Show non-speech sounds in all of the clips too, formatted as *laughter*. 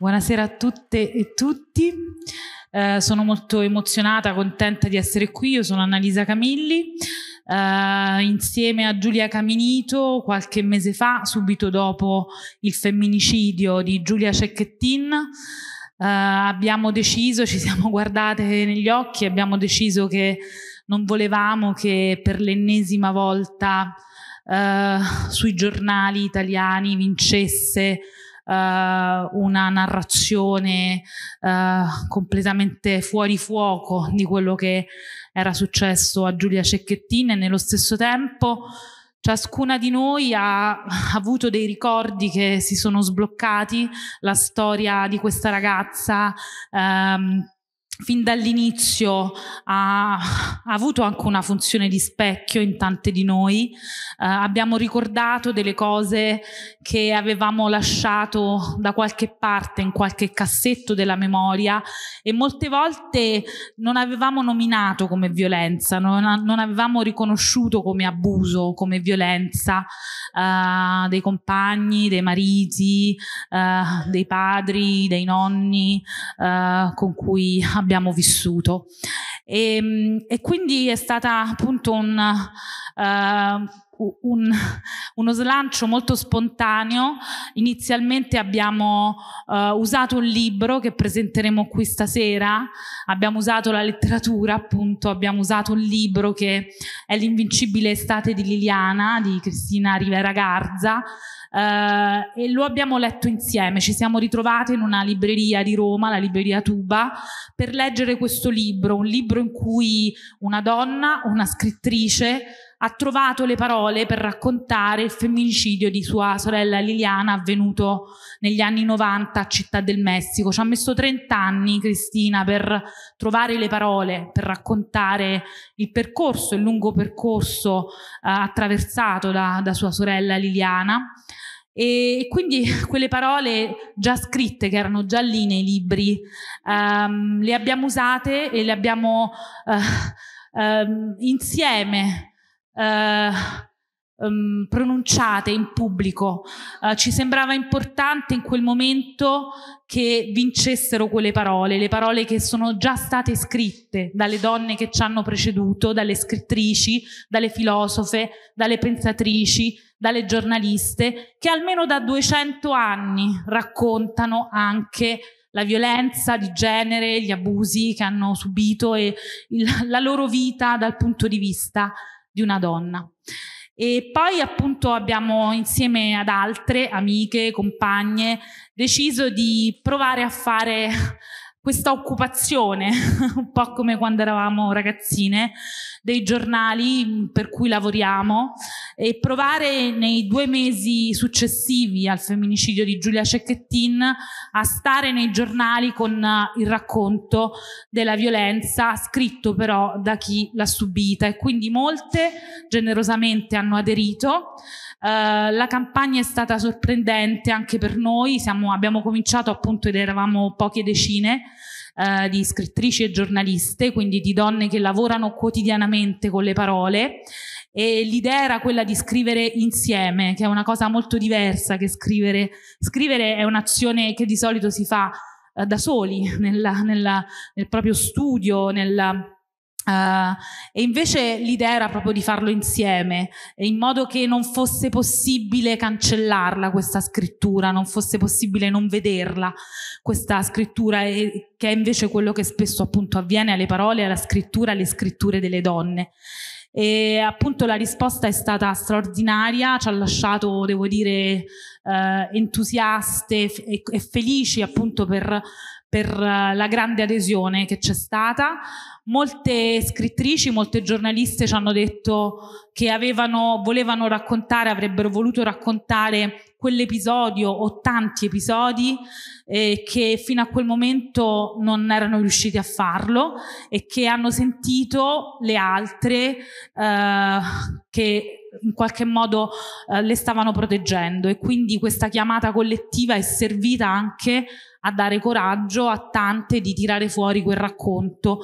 Buonasera a tutte e tutti. Eh, sono molto emozionata, contenta di essere qui. Io sono Annalisa Camilli, eh, insieme a Giulia Caminito qualche mese fa, subito dopo il femminicidio di Giulia Cecchettin. Eh, abbiamo deciso, ci siamo *laughs* guardate negli occhi, abbiamo deciso che non volevamo che per l'ennesima volta eh, sui giornali italiani vincesse una narrazione uh, completamente fuori fuoco di quello che era successo a Giulia Cecchettin e nello stesso tempo ciascuna di noi ha avuto dei ricordi che si sono sbloccati, la storia di questa ragazza. Um, fin dall'inizio ha, ha, avuto anche una funzione di specchio in tante di noi. Uh, abbiamo ricordato delle cose che avevamo lasciato da qualche parte, in qualche cassetto della memoria e molte volte non avevamo nominato come violenza, non, non avevamo riconosciuto come abuso, come violenza uh, dei compagni, dei mariti, uh, dei padri, dei nonni con cui abbiamo abbiamo vissuto. E, ehm, e quindi è stata appunto un, uh, un, uno slancio molto spontaneo. Inizialmente abbiamo uh, usato un libro che presenteremo qui stasera, abbiamo usato la letteratura, appunto, abbiamo usato un libro che è L'invincibile estate di Liliana di Cristina Rivera Garza Uh, e lo abbiamo letto insieme, ci siamo ritrovate in una libreria di Roma, la libreria Tuba, per leggere questo libro, un libro in cui una donna, una scrittrice, ha trovato le parole per raccontare il femminicidio di sua sorella Liliana avvenuto negli anni 90 a Città del Messico. Ci ha messo 30 anni Cristina per trovare le parole, per raccontare il percorso, il lungo percorso eh, attraversato da, da sua sorella Liliana. E quindi *laughs* quelle parole già scritte, che erano già lì nei libri, um, le abbiamo usate e le abbiamo uh, um, insieme um, pronunciate in pubblico. Uh, ci sembrava importante in quel momento che vincessero quelle parole, le parole che sono già state scritte dalle donne che ci hanno preceduto, dalle scrittrici, dalle filosofe, dalle pensatrici, dalle giornaliste, che almeno da 200 anni raccontano anche la violenza di genere, gli abusi che hanno subito e il, la loro vita dal punto di vista di una donna. E poi appunto abbiamo insieme ad altre amiche, compagne, deciso di provare a fare questa occupazione, *laughs* un po' come quando eravamo ragazzine, dei giornali per cui lavoriamo e provare nei due mesi successivi al femminicidio di Giulia Cecchettin a stare nei giornali con il racconto della violenza scritto però da chi l'ha subita e quindi molte generosamente hanno aderito. Uh, la campagna è stata sorprendente anche per noi, Siamo, abbiamo cominciato appunto ed eravamo poche decine uh, di scrittrici e giornaliste, quindi di donne che lavorano quotidianamente con le parole e l'idea era quella di scrivere insieme, che è una cosa molto diversa che scrivere. Scrivere è un'azione che di solito si fa uh, da soli, *laughs* nella, nella, nel proprio studio, nella Uh, e invece l'idea era proprio di farlo insieme, in modo che non fosse possibile cancellarla questa scrittura, non fosse possibile non vederla questa scrittura, e, che è invece quello che spesso appunto avviene alle parole, alla scrittura, alle scritture delle donne. E appunto la risposta è stata straordinaria, ci ha lasciato, devo dire, uh, entusiaste e, e felici appunto per per eh, la grande adesione che c'è stata. Molte scrittrici, molte giornaliste ci hanno detto che avevano, volevano raccontare, avrebbero voluto raccontare quell'episodio o tanti episodi eh, che fino a quel momento non erano riusciti a farlo e che hanno sentito le altre eh, che in qualche modo eh, le stavano proteggendo e quindi questa chiamata collettiva è servita anche a dare coraggio a tante di tirare fuori quel racconto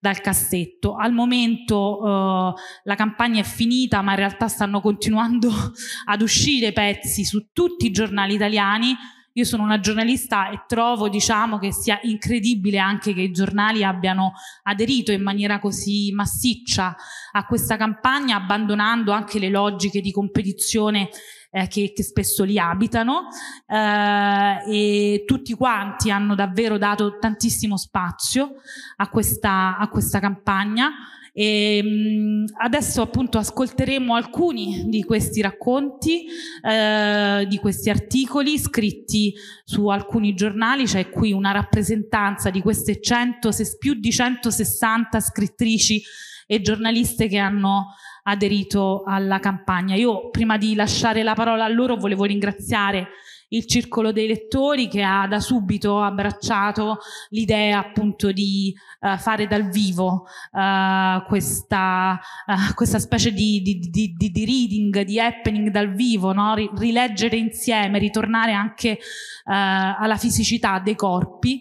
dal cassetto. Al momento eh, la campagna è finita, ma in realtà stanno continuando *laughs* ad uscire pezzi su tutti i giornali italiani Io sono una giornalista e trovo, diciamo, che sia incredibile anche che i giornali abbiano aderito in maniera così massiccia a questa campagna, abbandonando anche le logiche di competizione eh, che, che, spesso li abitano eh, e tutti quanti hanno davvero dato tantissimo spazio a questa, a questa campagna. E, mh, adesso appunto ascolteremo alcuni di questi racconti, eh, di questi articoli scritti su alcuni giornali, c'è qui una rappresentanza di queste 100, più di 160 scrittrici e giornaliste che hanno aderito alla campagna. Io prima di lasciare la parola a loro volevo ringraziare il circolo dei lettori che ha da subito abbracciato l'idea appunto di uh, fare dal vivo uh, questa, uh, questa, specie di, di, di, di, reading, di happening dal vivo, no? rileggere insieme, ritornare anche alla fisicità dei corpi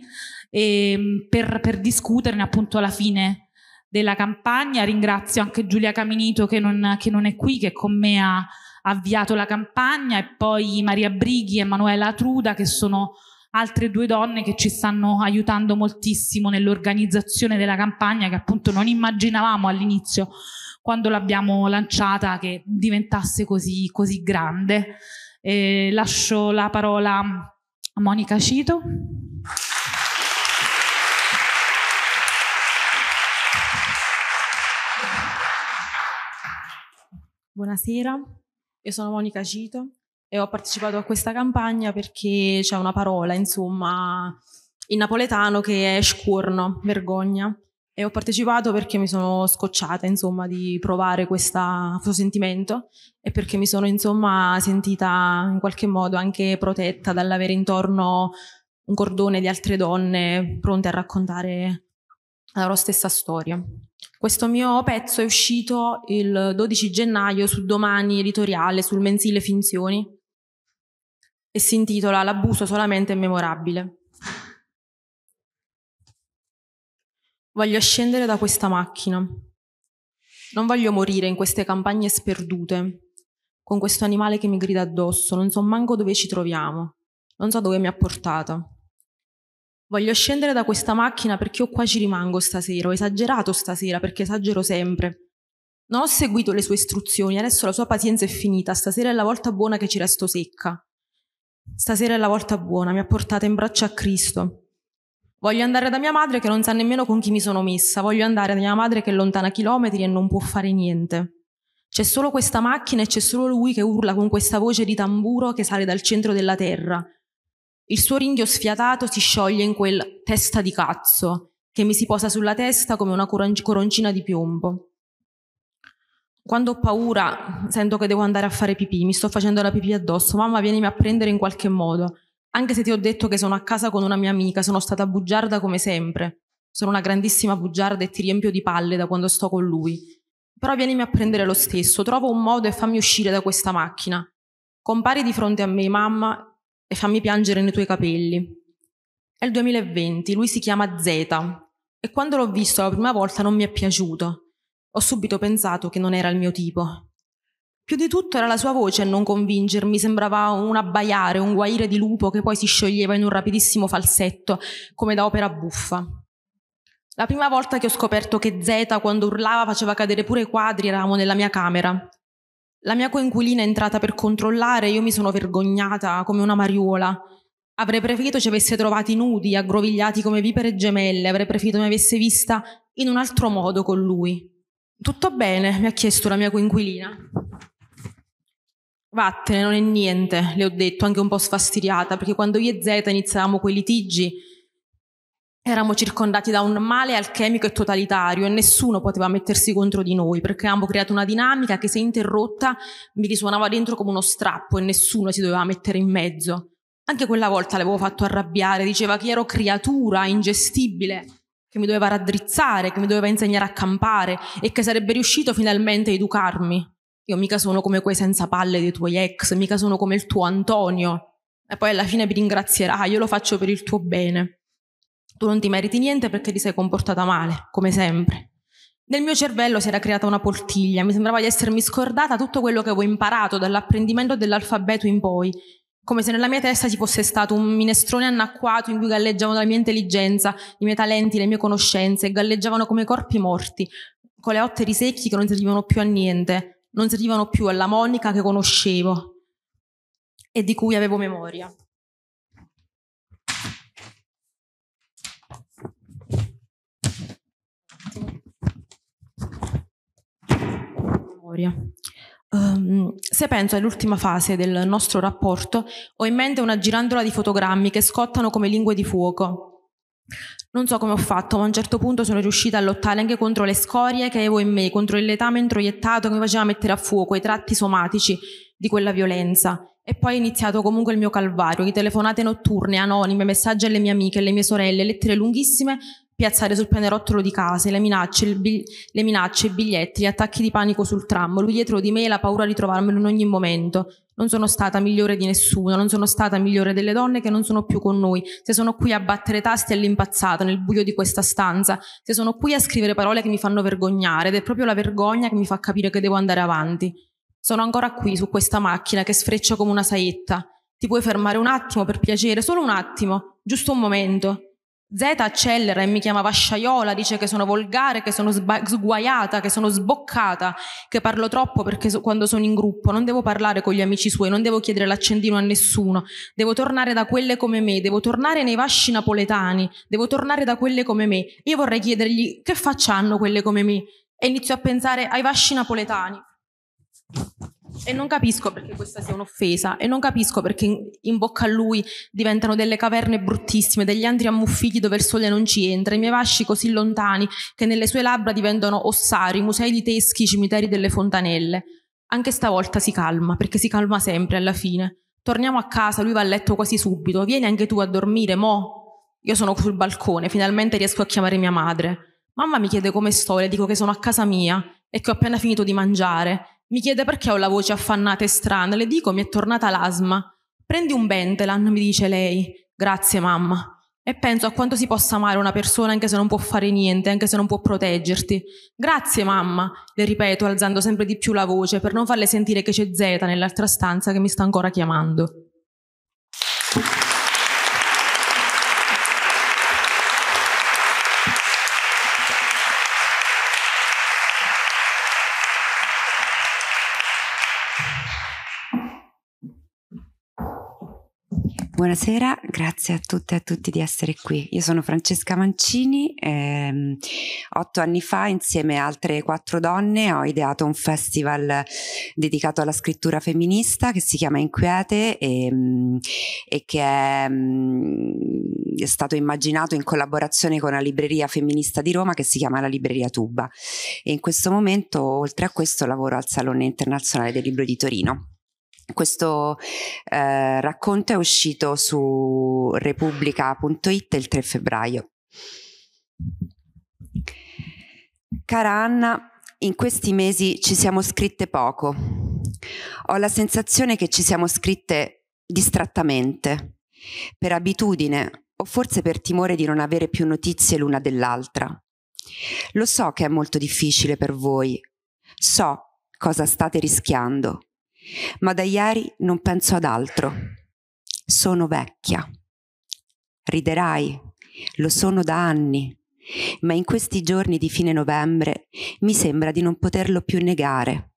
e, ehm, per, per discuterne appunto alla fine della campagna. Ringrazio anche Giulia Caminito che non, che non è qui, che con me ha avviato la campagna e poi Maria Brighi e Emanuela Truda che sono altre due donne che ci stanno aiutando moltissimo nell'organizzazione della campagna che appunto non immaginavamo all'inizio quando l'abbiamo lanciata che diventasse così, così grande. E lascio la parola a Monica Cito. Buonasera, io sono Monica Cito e ho partecipato a questa campagna perché c'è una parola, insomma, in napoletano che è scurno, vergogna. E ho partecipato perché mi sono scocciata, insomma, di provare questa, questo sentimento e perché mi sono, insomma, sentita in qualche modo anche protetta dall'avere intorno un cordone di altre donne pronte a raccontare la loro stessa storia. Questo mio pezzo è uscito il 12 gennaio su Domani Editoriale, sul mensile Finzioni, e si intitola L'abuso solamente è memorabile. Voglio scendere da questa macchina. Non voglio morire in queste campagne sperdute, con questo animale che mi grida addosso, non so manco dove ci troviamo, non so dove mi ha portata. Voglio scendere da questa macchina perché io qua ci rimango stasera. Ho esagerato stasera perché esagero sempre. Non ho seguito le sue istruzioni, adesso la sua pazienza è finita. Stasera è la volta buona che ci resto secca. Stasera è la volta buona, mi ha portata in braccio a Cristo. Voglio andare da mia madre che non sa nemmeno con chi mi sono messa. Voglio andare da mia madre che è lontana chilometri e non può fare niente. C'è solo questa macchina e c'è solo lui che urla con questa voce di tamburo che sale dal centro della terra. Il suo ringhio sfiatato si scioglie in quel testa di cazzo che mi si posa sulla testa come una coroncina di piombo. Quando ho paura sento che devo andare a fare pipì, mi sto facendo la pipì addosso, mamma vienimi a prendere in qualche modo. Anche se ti ho detto che sono a casa con una mia amica, sono stata bugiarda come sempre. Sono una grandissima bugiarda e ti riempio di palle da quando sto con lui. Però vienimi a prendere lo stesso, trovo un modo e fammi uscire da questa macchina. Compari di fronte a me, mamma, e fammi piangere nei tuoi capelli. È il 2020, lui si chiama Z e quando l'ho visto la prima volta non mi è piaciuto. Ho subito pensato che non era il mio tipo. Più di tutto era la sua voce a non convincermi, sembrava un abbaiare, un guaire di lupo che poi si scioglieva in un rapidissimo falsetto, come da opera buffa. La prima volta che ho scoperto che Z, quando urlava, faceva cadere pure i quadri, eravamo nella mia camera. La mia coinquilina è entrata per controllare io mi sono vergognata come una mariuola. Avrei preferito ci avesse trovati nudi, aggrovigliati come vipere gemelle, avrei preferito mi avesse vista in un altro modo con lui. Tutto bene, mi ha chiesto la mia coinquilina. Vattene, non è niente, le ho detto, anche un po' sfastidiata, perché quando io e Zeta iniziavamo quei litigi Eravamo circondati da un male alchemico e totalitario e nessuno poteva mettersi contro di noi perché avevamo creato una dinamica che se interrotta mi risuonava dentro come uno strappo e nessuno si doveva mettere in mezzo. Anche quella volta l'avevo fatto arrabbiare, diceva che ero creatura ingestibile, che mi doveva raddrizzare, che mi doveva insegnare a campare e che sarebbe riuscito finalmente a educarmi. Io mica sono come quei senza palle dei tuoi ex, mica sono come il tuo Antonio. E poi alla fine mi ringrazierai, io lo faccio per il tuo bene. Tu non ti meriti niente perché ti sei comportata male, come sempre. Nel mio cervello si era creata una poltiglia, mi sembrava di essermi scordata tutto quello che avevo imparato dall'apprendimento dell'alfabeto in poi, come se nella mia testa ci fosse stato un minestrone annacquato in cui galleggiavano la mia intelligenza, i miei talenti, le mie conoscenze, galleggiavano come corpi morti, con le otte risecchi che non servivano più a niente, non servivano più alla Monica che conoscevo e di cui avevo memoria. Memoria. Um, se penso all'ultima fase del nostro rapporto, ho in mente una girandola di fotogrammi che scottano come lingue di fuoco. Non so come ho fatto, ma a un certo punto sono riuscita a lottare anche contro le scorie che avevo in me, contro il letame introiettato che mi faceva mettere a fuoco i tratti somatici di quella violenza. E poi è iniziato comunque il mio calvario, di telefonate notturne, anonime, messaggi alle mie amiche, alle mie sorelle, lettere lunghissime piazzare sul pianerottolo di casa, le minacce, le minacce, i biglietti, gli attacchi di panico sul tram, lui dietro di me la paura di trovarmelo in ogni momento. Non sono stata migliore di nessuno, non sono stata migliore delle donne che non sono più con noi. Se sono qui a battere tasti all'impazzata nel buio di questa stanza, se sono qui a scrivere parole che mi fanno vergognare ed è proprio la vergogna che mi fa capire che devo andare avanti. Sono ancora qui su questa macchina che sfreccia come una saetta. Ti puoi fermare un attimo per piacere, solo un attimo, giusto un momento. Z accelera e mi chiama vasciaiola, dice che sono volgare, che sono sguaiata, che sono sboccata, che parlo troppo perché so- quando sono in gruppo non devo parlare con gli amici suoi, non devo chiedere l'accendino a nessuno, devo tornare da quelle come me, devo tornare nei vasci napoletani, devo tornare da quelle come me. Io vorrei chiedergli che facciano quelle come me e inizio a pensare ai vasci napoletani. E non capisco perché questa sia un'offesa e non capisco perché in, bocca a lui diventano delle caverne bruttissime, degli andri ammuffiti dove il sole non ci entra, i miei vasci così lontani che nelle sue labbra diventano ossari, musei di teschi, cimiteri delle fontanelle. Anche stavolta si calma, perché si calma sempre alla fine. Torniamo a casa, lui va a letto quasi subito. Vieni anche tu a dormire, mo. Io sono sul balcone, finalmente riesco a chiamare mia madre. Mamma mi chiede come sto, le dico che sono a casa mia e che ho appena finito di mangiare mi chiede perché ho la voce affannata e strana. Le dico mi è tornata l'asma. Prendi un Bentelan, mi dice lei. Grazie mamma. E penso a quanto si possa amare una persona anche se non può fare niente, anche se non può proteggerti. Grazie mamma, le ripeto alzando sempre di più la voce per non farle sentire che c'è Z nell'altra stanza che mi sta ancora chiamando. Buonasera, grazie a tutte e a tutti di essere qui. Io sono Francesca Mancini, ehm, otto anni fa insieme a altre quattro donne ho ideato un festival dedicato alla scrittura femminista che si chiama Inquiete e, ehm, e che è, mm, è, stato immaginato in collaborazione con la libreria femminista di Roma che si chiama la Libreria Tuba e in questo momento oltre a questo lavoro al Salone Internazionale del Libro di Torino. Questo eh, racconto è uscito su repubblica.it il 3 febbraio. Cara Anna, in questi mesi ci siamo scritte poco. Ho la sensazione che ci siamo scritte distrattamente, per abitudine o forse per timore di non avere più notizie l'una dell'altra. Lo so che è molto difficile per voi, so cosa state rischiando ma da ieri non penso ad altro. Sono vecchia. Riderai, lo sono da anni, ma in questi giorni di fine novembre mi sembra di non poterlo più negare.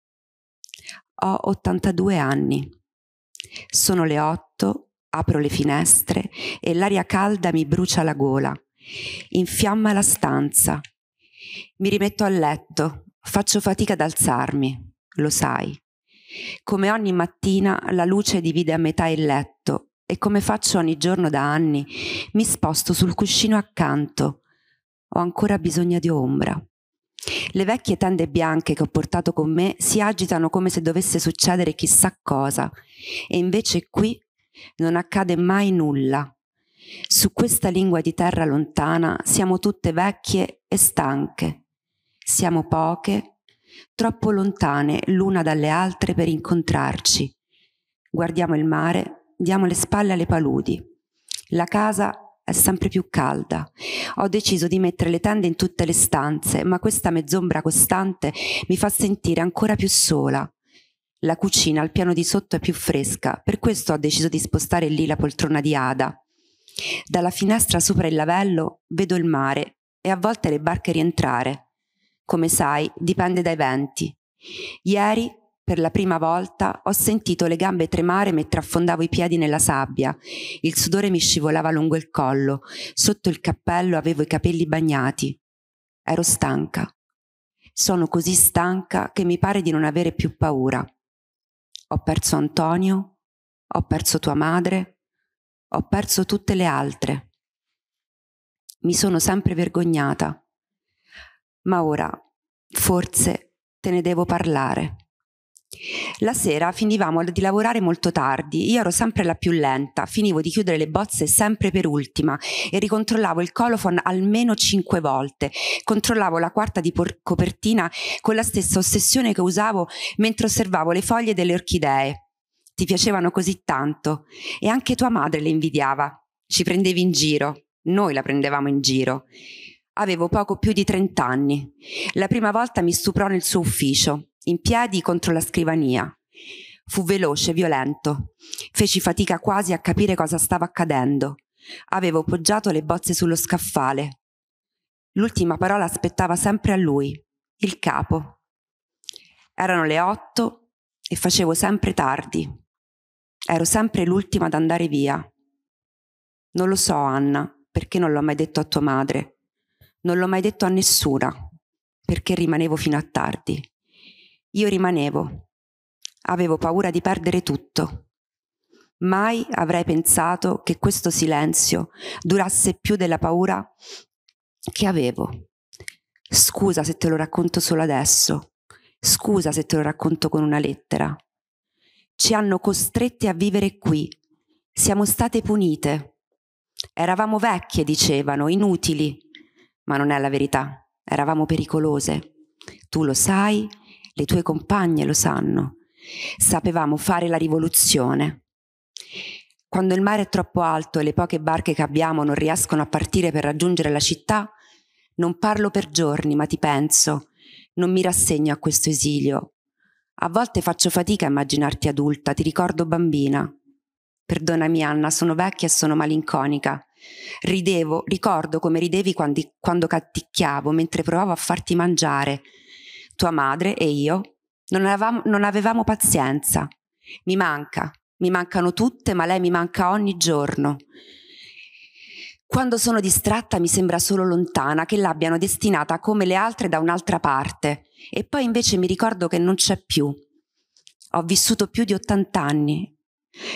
Ho 82 anni. Sono le 8, apro le finestre e l'aria calda mi brucia la gola, infiamma la stanza. Mi rimetto a letto, faccio fatica ad alzarmi, lo sai. Come ogni mattina la luce divide a metà il letto e come faccio ogni giorno da anni, mi sposto sul cuscino accanto. Ho ancora bisogno di ombra. Le vecchie tende bianche che ho portato con me si agitano come se dovesse succedere chissà cosa, e invece qui non accade mai nulla. Su questa lingua di terra lontana siamo tutte vecchie e stanche. Siamo poche troppo lontane l'una dalle altre per incontrarci. Guardiamo il mare, diamo le spalle alle paludi. La casa è sempre più calda. Ho deciso di mettere le tende in tutte le stanze, ma questa mezzombra costante mi fa sentire ancora più sola. La cucina al piano di sotto è più fresca, per questo ho deciso di spostare lì la poltrona di Ada. Dalla finestra sopra il lavello vedo il mare e a volte le barche rientrare. Come sai, dipende dai venti. Ieri, per la prima volta, ho sentito le gambe tremare mentre affondavo i piedi nella sabbia. Il sudore mi scivolava lungo il collo. Sotto il cappello avevo i capelli bagnati. Ero stanca. Sono così stanca che mi pare di non avere più paura. Ho perso Antonio, ho perso tua madre, ho perso tutte le altre. Mi sono sempre vergognata. Ma ora, forse, te ne devo parlare. La sera finivamo di lavorare molto tardi, io ero sempre la più lenta, finivo di chiudere le bozze sempre per ultima e ricontrollavo il colophon almeno cinque volte, controllavo la quarta di copertina con la stessa ossessione che usavo mentre osservavo le foglie delle orchidee. Ti piacevano così tanto e anche tua madre le invidiava. Ci prendevi in giro, noi la prendevamo in giro. Avevo poco più di trent'anni. La prima volta mi stuprò nel suo ufficio in piedi contro la scrivania. Fu veloce, violento. Feci fatica quasi a capire cosa stava accadendo. Avevo poggiato le bozze sullo scaffale. L'ultima parola aspettava sempre a lui, il capo. Erano le otto e facevo sempre tardi. Ero sempre l'ultima ad andare via. Non lo so, Anna, perché non l'ho mai detto a tua madre. Non l'ho mai detto a nessuna, perché rimanevo fino a tardi. Io rimanevo. Avevo paura di perdere tutto. Mai avrei pensato che questo silenzio durasse più della paura che avevo. Scusa se te lo racconto solo adesso. Scusa se te lo racconto con una lettera. Ci hanno costretti a vivere qui. Siamo state punite. Eravamo vecchie, dicevano, inutili. Ma non è la verità. Eravamo pericolose. Tu lo sai le tue compagne lo sanno. Sapevamo fare la rivoluzione. Quando il mare è troppo alto e le poche barche che abbiamo non riescono a partire per raggiungere la città, non parlo per giorni, ma ti penso, non mi rassegno a questo esilio. A volte faccio fatica a immaginarti adulta, ti ricordo bambina. Perdonami Anna, sono vecchia e sono malinconica. Ridevo, ricordo come ridevi quando, quando catticchiavo mentre provavo a farti mangiare, tua madre e io non avevamo, non avevamo pazienza. Mi manca, mi mancano tutte, ma lei mi manca ogni giorno. Quando sono distratta mi sembra solo lontana, che l'abbiano destinata come le altre da un'altra parte, e poi invece mi ricordo che non c'è più. Ho vissuto più di 80 anni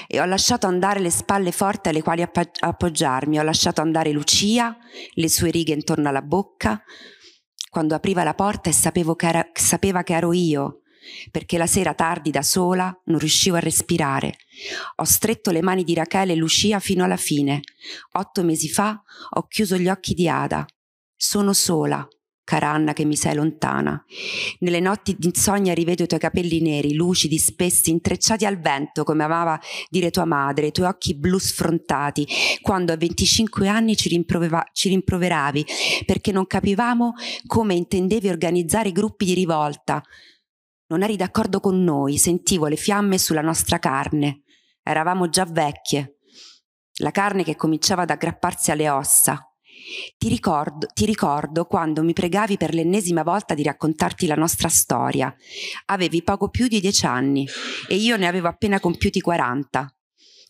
e ho lasciato andare le spalle forti alle quali appoggiarmi, ho lasciato andare Lucia, le sue righe intorno alla bocca, quando apriva la porta e che era, sapeva che ero io, perché la sera tardi da sola non riuscivo a respirare. Ho stretto le mani di Rachele e Lucia fino alla fine. Otto mesi fa ho chiuso gli occhi di Ada. Sono sola, cara Anna che mi sei lontana. Nelle notti d'insonnia rivedo i tuoi capelli neri, lucidi, spessi, intrecciati al vento, come amava dire tua madre, i tuoi occhi blu sfrontati, quando a 25 anni ci, ci rimproveravi perché non capivamo come intendevi organizzare gruppi di rivolta. Non eri d'accordo con noi, sentivo le fiamme sulla nostra carne. Eravamo già vecchie. La carne che cominciava ad aggrapparsi alle ossa, ti ricordo, ti ricordo quando mi pregavi per l'ennesima volta di raccontarti la nostra storia. Avevi poco più di dieci anni e io ne avevo appena compiuti 40.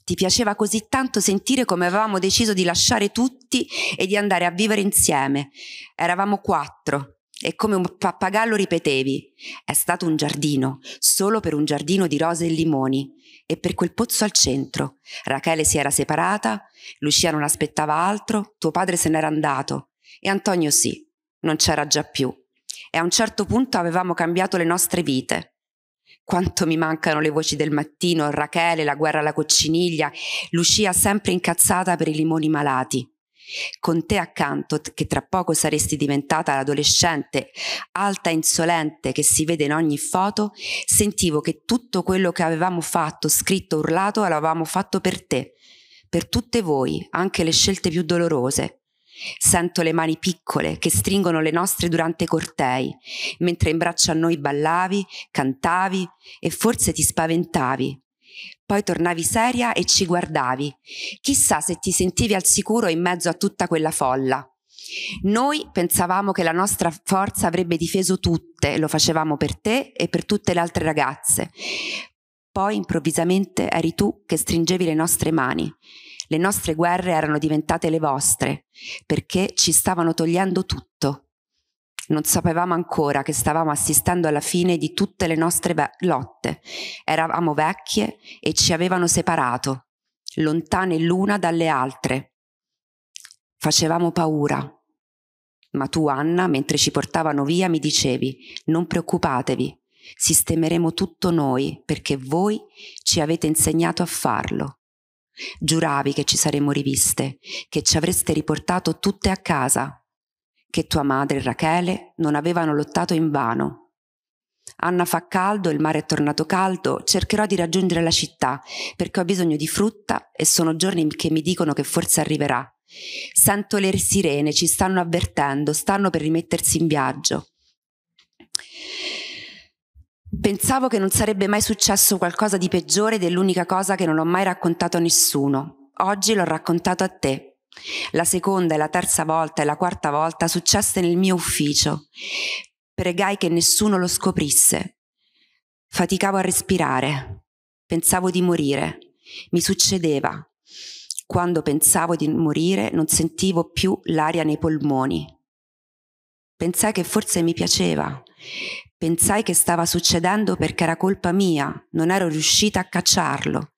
Ti piaceva così tanto sentire come avevamo deciso di lasciare tutti e di andare a vivere insieme. Eravamo quattro e come un pappagallo ripetevi, è stato un giardino, solo per un giardino di rose e limoni e per quel pozzo al centro. Rachele si era separata, Lucia non aspettava altro, tuo padre se n'era andato e Antonio sì, non c'era già più. E a un certo punto avevamo cambiato le nostre vite. Quanto mi mancano le voci del mattino, Rachele, la guerra alla cocciniglia, Lucia sempre incazzata per i limoni malati con te accanto, che tra poco saresti diventata l'adolescente alta e insolente che si vede in ogni foto, sentivo che tutto quello che avevamo fatto, scritto, urlato, l'avevamo fatto per te, per tutte voi, anche le scelte più dolorose. Sento le mani piccole che stringono le nostre durante i cortei, mentre in braccio a noi ballavi, cantavi e forse ti spaventavi. Poi tornavi seria e ci guardavi. Chissà se ti sentivi al sicuro in mezzo a tutta quella folla. Noi pensavamo che la nostra forza avrebbe difeso tutte, lo facevamo per te e per tutte le altre ragazze. Poi improvvisamente eri tu che stringevi le nostre mani. Le nostre guerre erano diventate le vostre, perché ci stavano togliendo tutto. Non sapevamo ancora che stavamo assistendo alla fine di tutte le nostre lotte. Eravamo vecchie e ci avevano separato, lontane l'una dalle altre. Facevamo paura. Ma tu, Anna, mentre ci portavano via, mi dicevi, non preoccupatevi, sistemeremo tutto noi perché voi ci avete insegnato a farlo. Giuravi che ci saremmo riviste, che ci avreste riportato tutte a casa, che tua madre e Rachele non avevano lottato in vano. Anna fa caldo, il mare è tornato caldo, cercherò di raggiungere la città perché ho bisogno di frutta e sono giorni che mi dicono che forse arriverà. Sento le sirene, ci stanno avvertendo, stanno per rimettersi in viaggio. Pensavo che non sarebbe mai successo qualcosa di peggiore dell'unica cosa che non ho mai raccontato a nessuno. Oggi l'ho raccontato a te. La seconda e la terza volta e la quarta volta successe nel mio ufficio. Pregai che nessuno lo scoprisse. Faticavo a respirare. Pensavo di morire. Mi succedeva. Quando pensavo di morire non sentivo più l'aria nei polmoni. Pensai che forse mi piaceva. Pensai che stava succedendo perché era colpa mia, non ero riuscita a cacciarlo.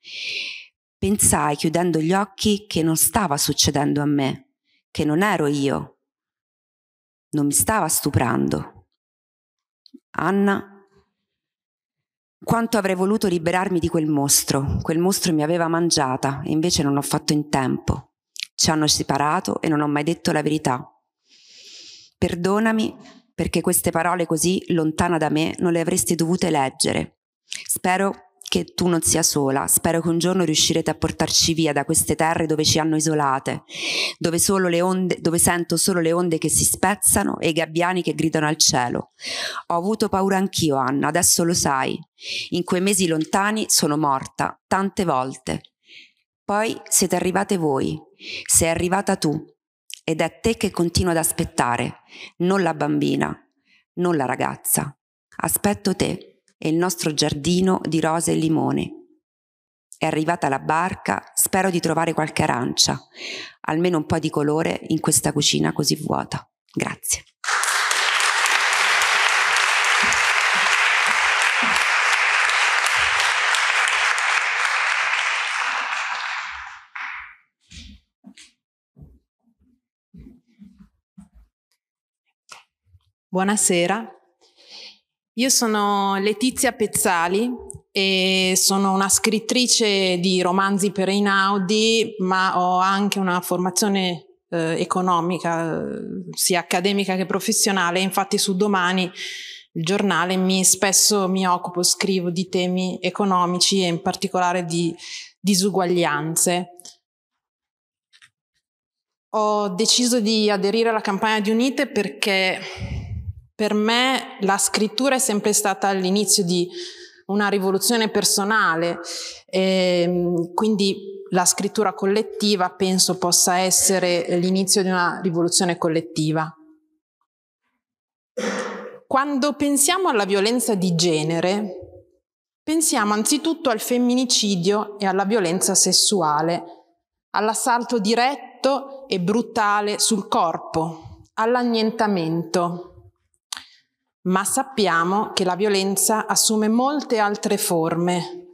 Pensai, chiudendo gli occhi, che non stava succedendo a me, che non ero io. Non mi stava stuprando. Anna, quanto avrei voluto liberarmi di quel mostro. Quel mostro mi aveva mangiata e invece non ho fatto in tempo. Ci hanno separato e non ho mai detto la verità. Perdonami perché queste parole così lontana da me non le avresti dovute leggere. Spero che tu non sia sola, spero che un giorno riuscirete a portarci via da queste terre dove ci hanno isolate, dove, onde, dove sento solo le onde che si spezzano e i gabbiani che gridano al cielo. Ho avuto paura anch'io, Anna, adesso lo sai. In quei mesi lontani sono morta, tante volte. Poi siete arrivate voi, sei arrivata tu, ed è te che continuo ad aspettare, non la bambina, non la ragazza. Aspetto te e il nostro giardino di rose e limone. È arrivata la barca, spero di trovare qualche arancia, almeno un po' di colore in questa cucina così vuota. Grazie. Buonasera, io sono Letizia Pezzali e sono una scrittrice di romanzi per Einaudi, ma ho anche una formazione eh, economica, sia accademica che professionale. Infatti su Domani, il giornale, mi, spesso mi occupo, scrivo di temi economici e in particolare di disuguaglianze ho deciso di aderire alla campagna di Unite perché per me la scrittura è sempre stata l'inizio di una rivoluzione personale, ehm, quindi la scrittura collettiva penso possa essere l'inizio di una rivoluzione collettiva. Quando pensiamo alla violenza di genere, pensiamo anzitutto al femminicidio e alla violenza sessuale, all'assalto diretto e brutale sul corpo, all'annientamento, ma sappiamo che la violenza assume molte altre forme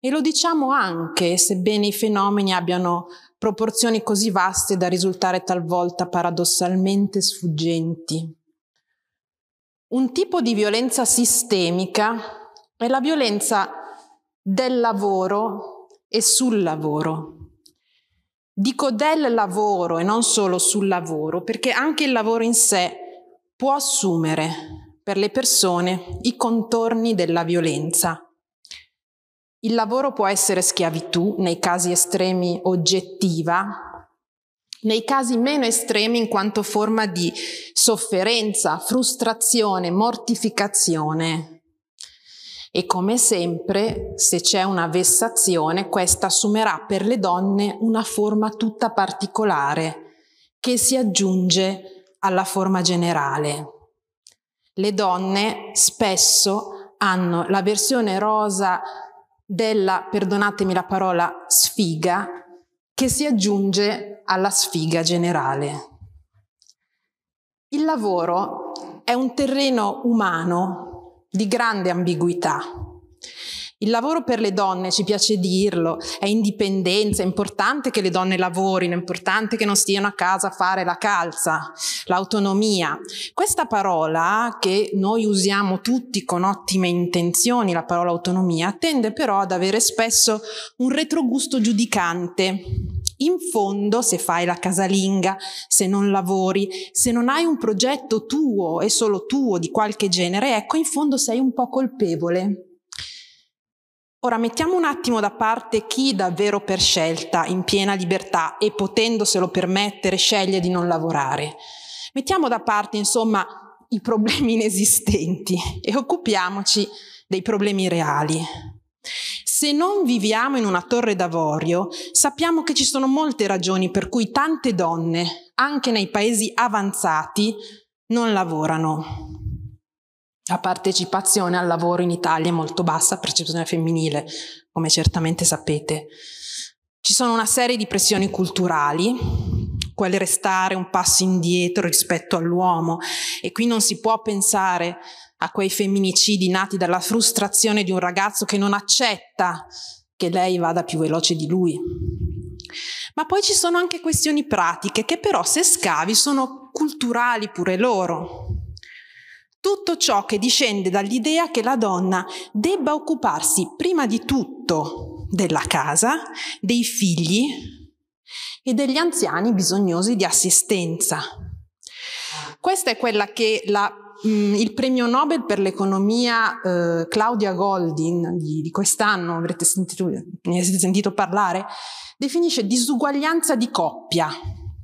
e lo diciamo anche sebbene i fenomeni abbiano proporzioni così vaste da risultare talvolta paradossalmente sfuggenti. Un tipo di violenza sistemica è la violenza del lavoro e sul lavoro. Dico del lavoro e non solo sul lavoro, perché anche il lavoro in sé può assumere per le persone i contorni della violenza. Il lavoro può essere schiavitù, nei casi estremi oggettiva, nei casi meno estremi in quanto forma di sofferenza, frustrazione, mortificazione. E come sempre, se c'è una vessazione, questa assumerà per le donne una forma tutta particolare che si aggiunge alla forma generale. Le donne spesso hanno la versione rosa della, perdonatemi la parola, sfiga, che si aggiunge alla sfiga generale. Il lavoro è un terreno umano di grande ambiguità. Il lavoro per le donne, ci piace dirlo, è indipendenza, è importante che le donne lavorino, è importante che non stiano a casa a fare la calza, l'autonomia. Questa parola, che noi usiamo tutti con ottime intenzioni, la parola autonomia, tende però ad avere spesso un retrogusto giudicante. In fondo, se fai la casalinga, se non lavori, se non hai un progetto tuo e solo tuo di qualche genere, ecco, in fondo sei un po' colpevole Ora mettiamo un attimo da parte chi davvero per scelta, in piena libertà e potendoselo permettere, sceglie di non lavorare. Mettiamo da parte, insomma, i problemi *laughs* inesistenti e occupiamoci dei problemi reali. Se non viviamo in una torre d'avorio, sappiamo che ci sono molte ragioni per cui tante donne, anche nei paesi avanzati, non lavorano. La partecipazione al lavoro in Italia è molto bassa, percezione femminile, come certamente sapete. Ci sono una serie di pressioni culturali, quelle restare un passo indietro rispetto all'uomo e qui non si può pensare a quei femminicidi nati dalla frustrazione di un ragazzo che non accetta che lei vada più veloce di lui. Ma poi ci sono anche questioni pratiche che però se scavi sono culturali pure loro. Tutto ciò che discende dall'idea che la donna debba occuparsi prima di tutto della casa, dei figli e degli anziani bisognosi di assistenza. Questa è quella che la, mh, mm, il premio Nobel per l'economia eh, Claudia Goldin di, di quest'anno, avrete sentito, ne avete sentito parlare, definisce disuguaglianza di coppia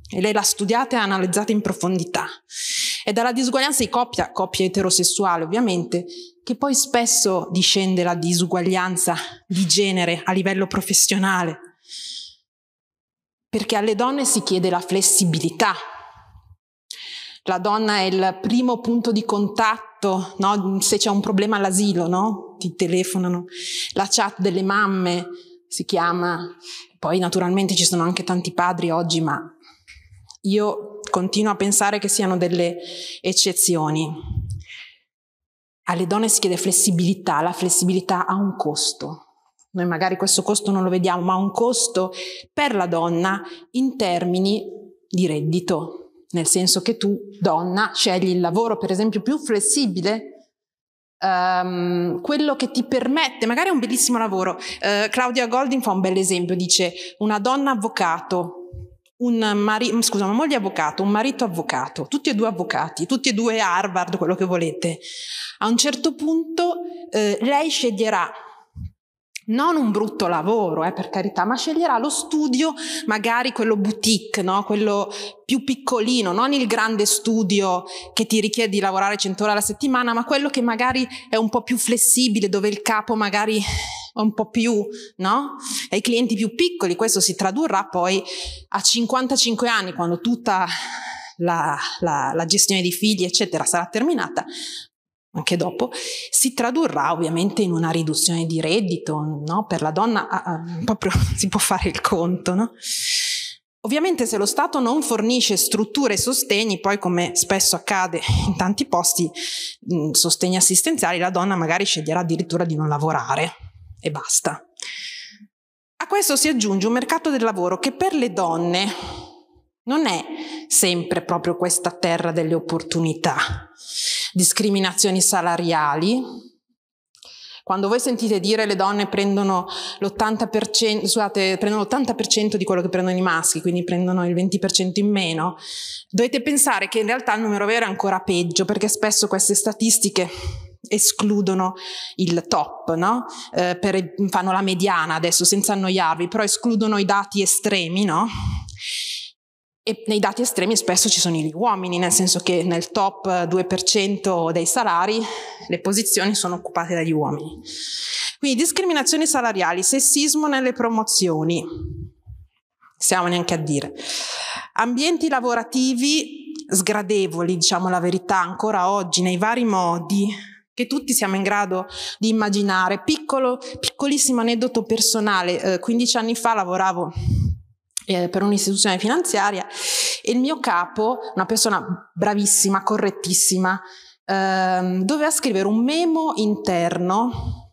e lei l'ha studiata e analizzata in profondità. È dalla disuguaglianza di coppia, coppia eterosessuale ovviamente, che poi spesso discende la disuguaglianza di genere a livello professionale. Perché alle donne si chiede la flessibilità. La donna è il primo punto di contatto, no? se c'è un problema all'asilo, no? ti telefonano. La chat delle mamme si chiama. Poi naturalmente ci sono anche tanti padri oggi, ma io continuo a pensare che siano delle eccezioni. Alle donne si chiede flessibilità, la flessibilità ha un costo. Noi magari questo costo non lo vediamo, ma ha un costo per la donna in termini di reddito, nel senso che tu, donna, scegli il lavoro, per esempio, più flessibile Um, quello che ti permette, magari è un bellissimo lavoro. Uh, Claudia Golding fa un bel esempio, dice una donna avvocato un marito, scusa, una moglie avvocato, un marito avvocato, tutti e due avvocati, tutti e due Harvard, quello che volete. A un certo punto eh, lei sceglierà non un brutto lavoro, eh, per carità, ma sceglierà lo studio, magari quello boutique, no? quello più piccolino, non il grande studio che ti richiede di lavorare 100 ore alla settimana, ma quello che magari è un po' più flessibile, dove il capo magari è un po' più, no? Ai clienti più piccoli, questo si tradurrà poi a 55 anni, quando tutta la, la, la gestione dei figli, eccetera, sarà terminata, anche dopo, si tradurrà ovviamente in una riduzione di reddito, no? Per la donna ah, ah, proprio *laughs* si può fare il conto, no? Ovviamente se lo Stato non fornisce strutture e sostegni, poi come spesso accade in tanti posti, mh, sostegni assistenziali, la donna magari sceglierà addirittura di non lavorare e basta. A questo si aggiunge un mercato del lavoro che per le donne non è sempre proprio questa terra delle opportunità discriminazioni salariali. Quando voi sentite dire le donne prendono l'80%, scusate, prendono l'80% di quello che prendono i maschi, quindi prendono il 20% in meno, dovete pensare che in realtà il numero vero è ancora peggio, perché spesso queste statistiche escludono il top, no? eh, per, fanno la mediana adesso senza annoiarvi, però escludono i dati estremi, no? E nei dati estremi spesso ci sono gli uomini, nel senso che nel top 2% dei salari le posizioni sono occupate dagli uomini. Quindi discriminazioni salariali, sessismo nelle promozioni, siamo neanche a dire. Ambienti lavorativi sgradevoli, diciamo la verità, ancora oggi nei vari modi che tutti siamo in grado di immaginare. Piccolo, piccolissimo aneddoto personale, eh, 15 anni fa lavoravo eh, per un'istituzione finanziaria e il mio capo, una persona bravissima, correttissima, ehm, doveva scrivere un memo interno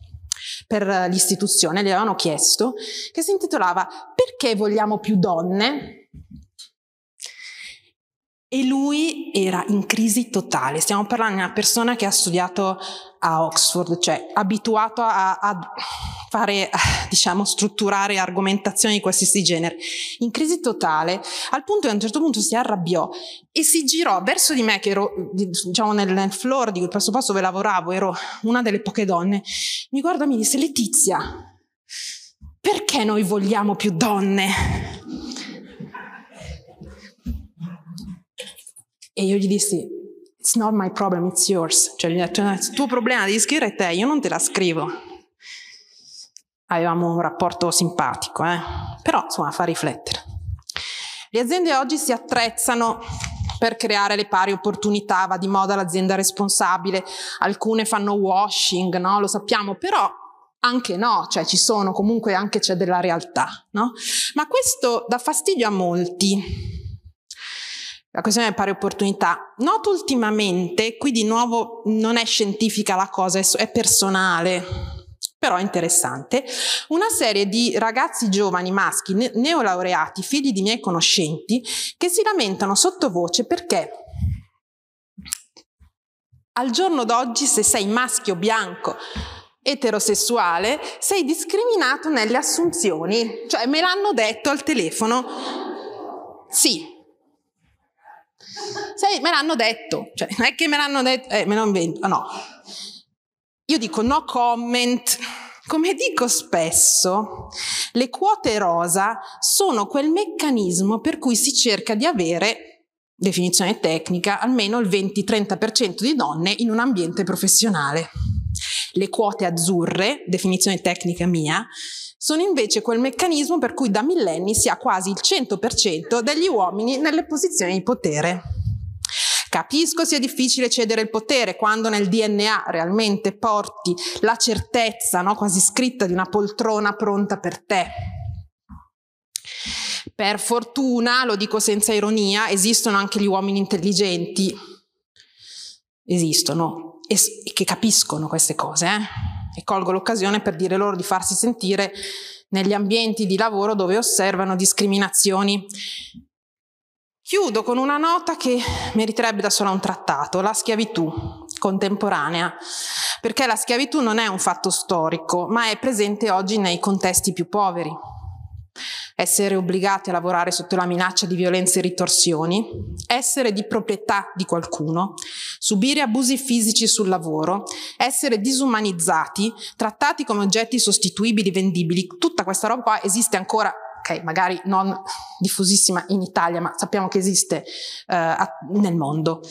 per l'istituzione, gli avevano chiesto, che si intitolava Perché vogliamo più donne? E lui era in crisi totale. Stiamo parlando di una persona che ha studiato a Oxford, cioè abituato a, a fare, diciamo, strutturare argomentazioni di qualsiasi genere. In crisi totale, al punto che a un certo punto si arrabbiò e si girò verso di me, che ero, diciamo, nel, nel floor di questo posto dove lavoravo, ero una delle poche donne. Mi guarda e mi disse: Letizia, perché noi vogliamo più donne? E io gli dissi, it's not my problem, it's yours. Cioè, il tuo problema devi scrivere te, io non te la scrivo. Avevamo un rapporto simpatico, eh? però insomma fa riflettere. Le aziende oggi si attrezzano per creare le pari opportunità, va di moda l'azienda responsabile, alcune fanno washing, no? lo sappiamo, però anche no, cioè ci sono, comunque anche c'è della realtà, no? Ma questo dà fastidio a molti, la questione delle pari opportunità. Noto ultimamente, qui di nuovo non è scientifica la cosa, è personale, però è interessante, una serie di ragazzi giovani maschi neolaureati, figli di miei conoscenti, che si lamentano sottovoce perché al giorno d'oggi se sei maschio bianco eterosessuale sei discriminato nelle assunzioni, cioè me l'hanno detto al telefono. Sì, Sai, me l'hanno detto, cioè non è che me l'hanno detto, eh, me lo invento, no. Io dico no comment. Come dico spesso, le quote rosa sono quel meccanismo per cui si cerca di avere, definizione tecnica, almeno il 20-30% di donne in un ambiente professionale. Le quote azzurre, definizione tecnica mia, sono invece quel meccanismo per cui da millenni si ha quasi il 100% degli uomini nelle posizioni di potere. Capisco sia difficile cedere il potere quando nel DNA realmente porti la certezza, no, quasi scritta, di una poltrona pronta per te. Per fortuna, lo dico senza ironia, esistono anche gli uomini intelligenti, esistono, e che capiscono queste cose. Eh? E colgo l'occasione per dire loro di farsi sentire negli ambienti di lavoro dove osservano discriminazioni. Chiudo con una nota che meriterebbe da sola un trattato, la schiavitù contemporanea, perché la schiavitù non è un fatto storico, ma è presente oggi nei contesti più poveri essere obbligati a lavorare sotto la minaccia di violenze e ritorsioni, essere di proprietà di qualcuno, subire abusi fisici sul lavoro, essere disumanizzati, trattati come oggetti sostituibili, vendibili, tutta questa roba qua esiste ancora ok, magari non diffusissima in Italia, ma sappiamo che esiste eh, nel mondo.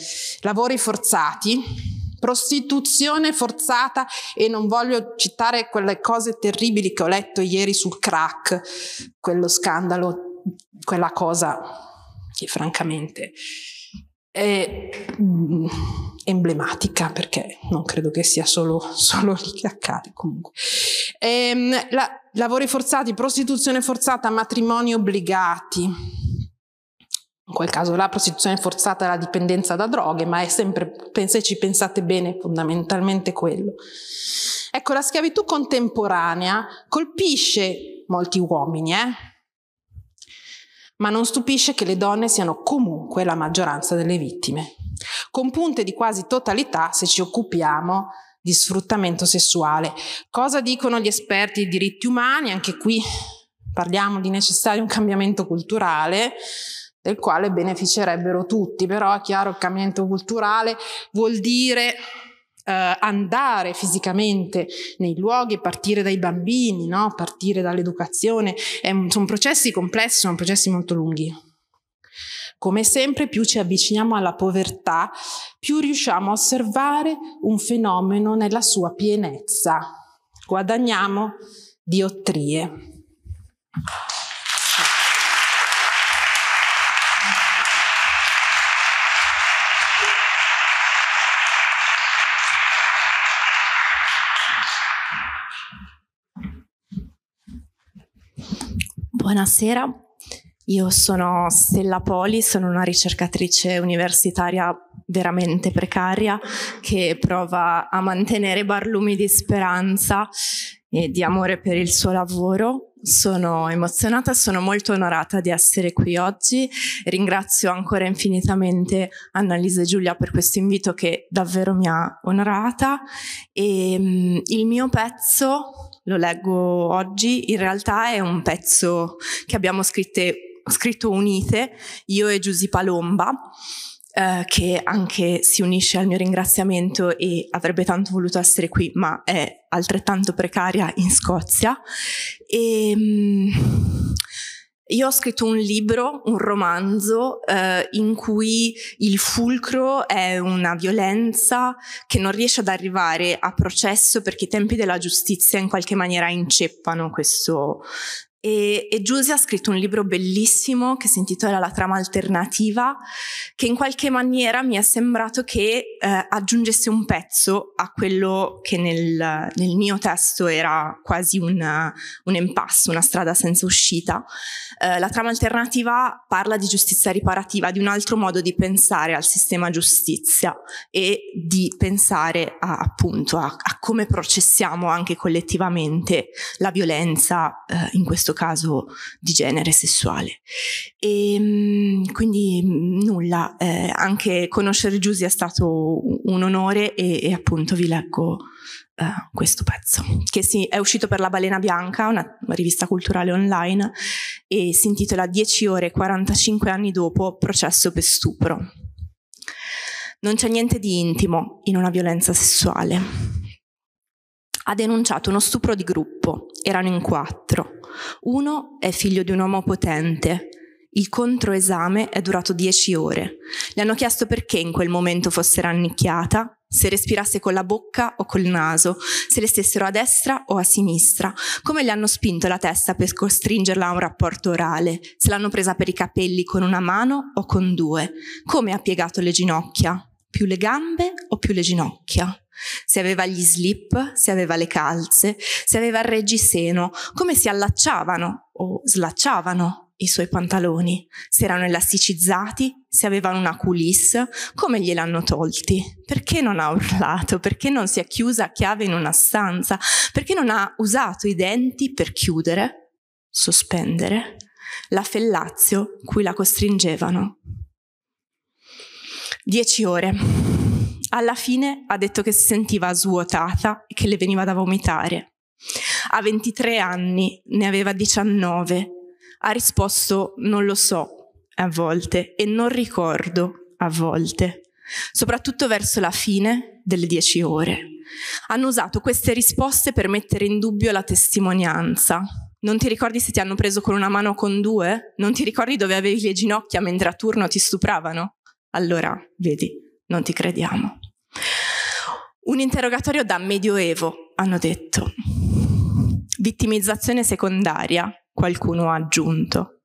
Lavori forzati, prostituzione forzata e non voglio citare quelle cose terribili che ho letto ieri sul crack, quello scandalo, quella cosa che francamente è mm, emblematica perché non credo che sia solo, *laughs* solo lì che accade comunque. Ehm, la, lavori forzati, prostituzione forzata, matrimoni obbligati in quel caso la prostituzione forzata è la dipendenza da droghe, ma è sempre, se ci pensate bene, fondamentalmente quello. Ecco, la schiavitù contemporanea colpisce molti uomini, eh? ma non stupisce che le donne siano comunque la maggioranza delle vittime, con punte di quasi totalità se ci occupiamo di sfruttamento sessuale. Cosa dicono gli esperti di diritti umani? Anche qui parliamo di necessario un cambiamento culturale del quale beneficerebbero tutti, però è chiaro che il cambiamento culturale vuol dire eh, andare fisicamente nei luoghi, partire dai bambini, no? partire dall'educazione, è, sono processi complessi, sono processi molto lunghi. Come sempre, più ci avviciniamo alla povertà, più riusciamo a osservare un fenomeno nella sua pienezza. Guadagniamo diottrie. Buonasera, io sono Stella Poli, sono una ricercatrice universitaria veramente precaria che prova a mantenere barlumi di speranza e di amore per il suo lavoro. Sono emozionata, sono molto onorata di essere qui oggi. Ringrazio ancora infinitamente Annalisa e Giulia per questo invito che davvero mi ha onorata. E, um, il mio pezzo lo leggo oggi, in realtà è un pezzo che abbiamo scritte, scritto unite, io e Giusy Palomba, eh, che anche si unisce al mio ringraziamento e avrebbe tanto voluto essere qui, ma è altrettanto precaria in Scozia. E, um, io ho scritto un libro, un romanzo, eh, in cui il fulcro è una violenza che non riesce ad arrivare a processo perché i tempi della giustizia in qualche maniera inceppano questo, e, e Giuse ha scritto un libro bellissimo che si intitola La trama alternativa, che in qualche maniera mi è sembrato che eh, aggiungesse un pezzo a quello che nel, nel mio testo era quasi un, un, impasse, una strada senza uscita. Eh, la trama alternativa parla di giustizia riparativa, di un altro modo di pensare al sistema giustizia e di pensare a, appunto a, a come processiamo anche collettivamente la violenza eh, in questo caso di genere sessuale. E ehm, quindi nulla, eh, anche conoscere Giusy è stato un onore e, e appunto vi leggo uh, questo pezzo, che si, è uscito per La Balena Bianca, una, rivista culturale online, e si intitola 10 ore e 45 anni dopo processo per stupro. Non c'è niente di intimo in una violenza sessuale ha denunciato uno stupro di gruppo. Erano in quattro. Uno è figlio di un uomo potente. Il controesame è durato dieci ore. Le hanno chiesto perché in quel momento fosse rannicchiata, se respirasse con la bocca o col naso, se le stessero a destra o a sinistra, come le hanno spinto la testa per costringerla a un rapporto orale, se l'hanno presa per i capelli con una mano o con due, come ha piegato le ginocchia, più le gambe o più le ginocchia? Se aveva gli slip, se aveva le calze, se aveva il reggiseno, come si allacciavano o slacciavano i suoi pantaloni, se erano elasticizzati, se avevano una culisse, come gliel'hanno tolti, perché non ha urlato, perché non si è chiusa a chiave in una stanza, perché non ha usato i denti per chiudere, sospendere, la fellazio cui la costringevano. Dieci ore alla fine ha detto che si sentiva svuotata e che le veniva da vomitare. Ha 23 anni, ne aveva 19. Ha risposto non lo so a volte e non ricordo a volte, soprattutto verso la fine delle 10 ore. Hanno usato queste risposte per mettere in dubbio la testimonianza. Non ti ricordi se ti hanno preso con una mano o con due? Non ti ricordi dove avevi le ginocchia mentre a turno ti stupravano? Allora, vedi, non ti crediamo. Un interrogatorio da medioevo, hanno detto. Vittimizzazione secondaria, qualcuno ha aggiunto.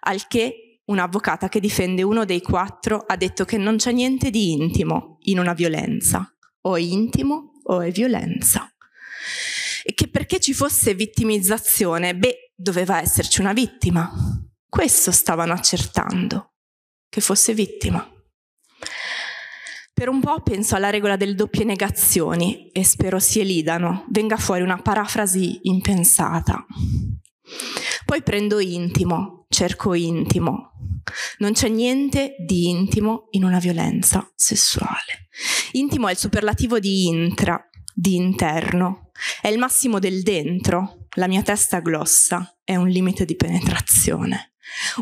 Al che un'avvocata che difende uno dei quattro ha detto che non c'è niente di intimo in una violenza. O è intimo o è violenza. E che perché ci fosse vittimizzazione, beh, doveva esserci una vittima. Questo stavano accertando, che fosse vittima. Per un po' penso alla regola delle doppie negazioni e spero si elidano, venga fuori una parafrasi impensata. Poi prendo intimo, cerco intimo. Non c'è niente di intimo in una violenza sessuale. Intimo è il superlativo di intra, di interno, è il massimo del dentro. La mia testa glossa è un limite di penetrazione.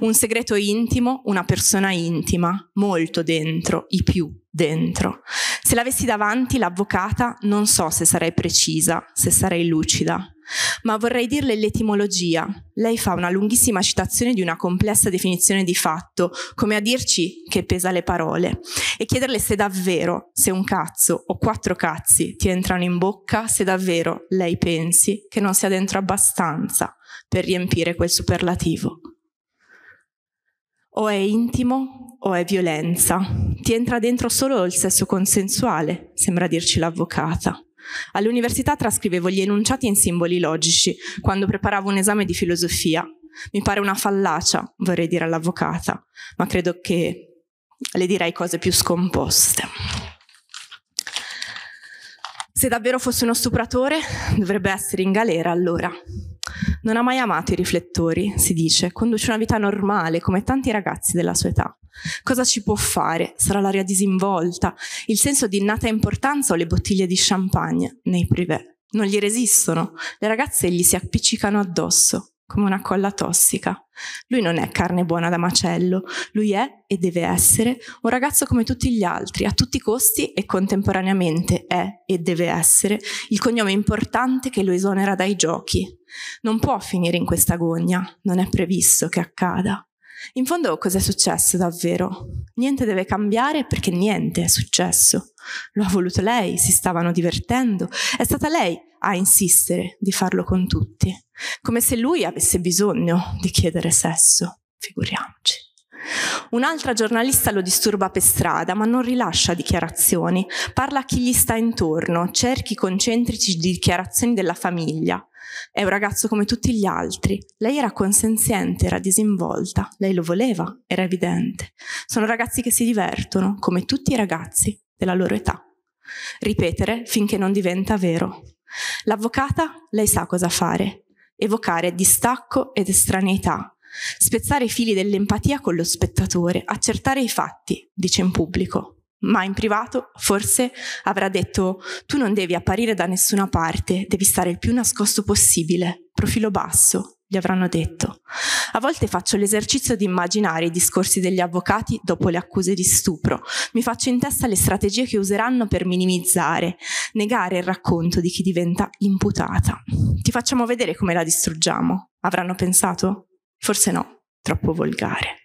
Un segreto intimo, una persona intima, molto dentro, i più dentro. Se l'avessi davanti l'avvocata, non so se sarei precisa, se sarei lucida. Ma vorrei dirle l'etimologia. Lei fa una lunghissima citazione di una complessa definizione di fatto, come a dirci che pesa le parole, e chiederle se davvero, se un cazzo o quattro cazzi ti entrano in bocca, se davvero lei pensi che non sia dentro abbastanza per riempire quel superlativo. O è intimo o è violenza. Ti entra dentro solo il sesso consensuale, sembra dirci l'avvocata. All'università trascrivevo gli enunciati in simboli logici quando preparavo un esame di filosofia. Mi pare una fallacia, vorrei dire all'avvocata, ma credo che le direi cose più scomposte. Se davvero fosse uno stupratore, dovrebbe essere in galera allora. Non ha mai amato i riflettori, si dice, conduce una vita normale come tanti ragazzi della sua età. Cosa ci può fare? Sarà l'aria disinvolta, il senso di innata importanza o le bottiglie di champagne nei privé? Non gli resistono, le ragazze gli si appiccicano addosso come una colla tossica. Lui non è carne buona da macello, lui è e deve essere un ragazzo come tutti gli altri, a tutti i costi e contemporaneamente è e deve essere il cognome importante che lo esonera dai giochi. Non può finire in questa agogna, non è previsto che accada. In fondo cos'è successo davvero? Niente deve cambiare perché niente è successo. Lo ha voluto lei, si stavano divertendo, è stata lei a insistere di farlo con tutti, come se lui avesse bisogno di chiedere sesso, figuriamoci. Un'altra giornalista lo disturba per strada, ma non rilascia dichiarazioni. Parla a chi gli sta intorno, cerchi concentrici di dichiarazioni della famiglia. È un ragazzo come tutti gli altri. Lei era consenziente, era disinvolta. Lei lo voleva, era evidente. Sono ragazzi che si divertono, come tutti i ragazzi della loro età. Ripetere finché non diventa vero. L'avvocata, lei sa cosa fare. Evocare distacco ed estraneità. Spezzare i fili dell'empatia con lo spettatore, accertare i fatti, dice in pubblico, ma in privato forse avrà detto tu non devi apparire da nessuna parte, devi stare il più nascosto possibile, profilo basso, gli avranno detto. A volte faccio l'esercizio di immaginare i discorsi degli avvocati dopo le accuse di stupro. Mi faccio in testa le strategie che useranno per minimizzare, negare il racconto di chi diventa imputata. Ti facciamo vedere come la distruggiamo. Avranno pensato? Forse no, troppo volgare.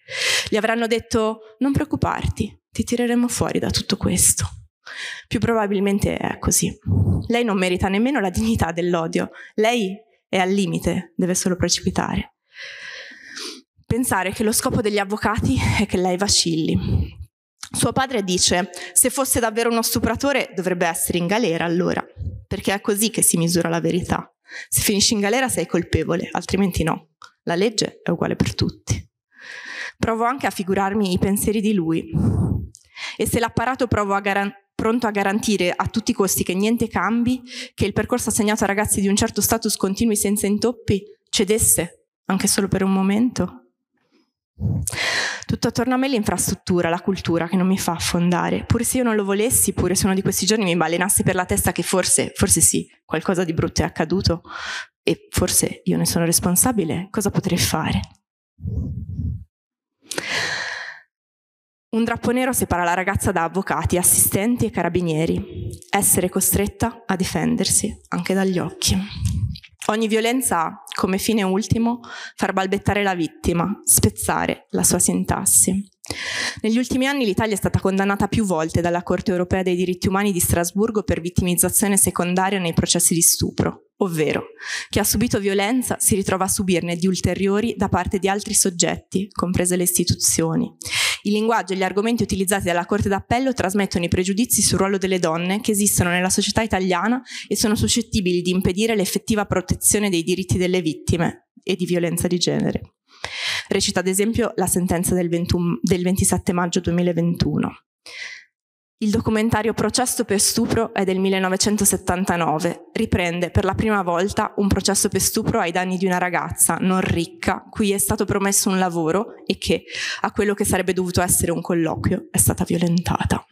Gli avranno detto non preoccuparti, ti tireremo fuori da tutto questo. Più probabilmente è così. Lei non merita nemmeno la dignità dell'odio. Lei è al limite, deve solo precipitare. Pensare che lo scopo degli avvocati è che lei vacilli. Suo padre dice, se fosse davvero uno stupratore dovrebbe essere in galera allora, perché è così che si misura la verità. Se finisci in galera sei colpevole, altrimenti no. La legge è uguale per tutti. Provo anche a figurarmi i pensieri di lui. E se l'apparato a garan- pronto a garantire a tutti i costi che niente cambi, che il percorso assegnato a ragazzi di un certo status continui senza intoppi, cedesse, anche solo per un momento? Tutto attorno a me l'infrastruttura, la cultura che non mi fa affondare. Pure se io non lo volessi, pure se uno di questi giorni mi balenasse per la testa che forse, forse sì, qualcosa di brutto è accaduto e forse io ne sono responsabile, cosa potrei fare? Un drappo nero separa la ragazza da avvocati, assistenti e carabinieri. Essere costretta a difendersi anche dagli occhi. Ogni violenza ha, come fine ultimo, far balbettare la vittima, spezzare la sua sintassi. Negli ultimi anni l'Italia è stata condannata più volte dalla Corte europea dei diritti umani di Strasburgo per vittimizzazione secondaria nei processi di stupro, ovvero chi ha subito violenza si ritrova a subirne di ulteriori da parte di altri soggetti, comprese le istituzioni. Il linguaggio e gli argomenti utilizzati dalla Corte d'Appello trasmettono i pregiudizi sul ruolo delle donne che esistono nella società italiana e sono suscettibili di impedire l'effettiva protezione dei diritti delle vittime e di violenza di genere. Recita ad esempio la sentenza del, 21, del 27 maggio 2021. Il documentario Processo per stupro è del 1979. Riprende per la prima volta un processo per stupro ai danni di una ragazza non ricca, cui è stato promesso un lavoro e che, a quello che sarebbe dovuto essere un colloquio, è stata violentata.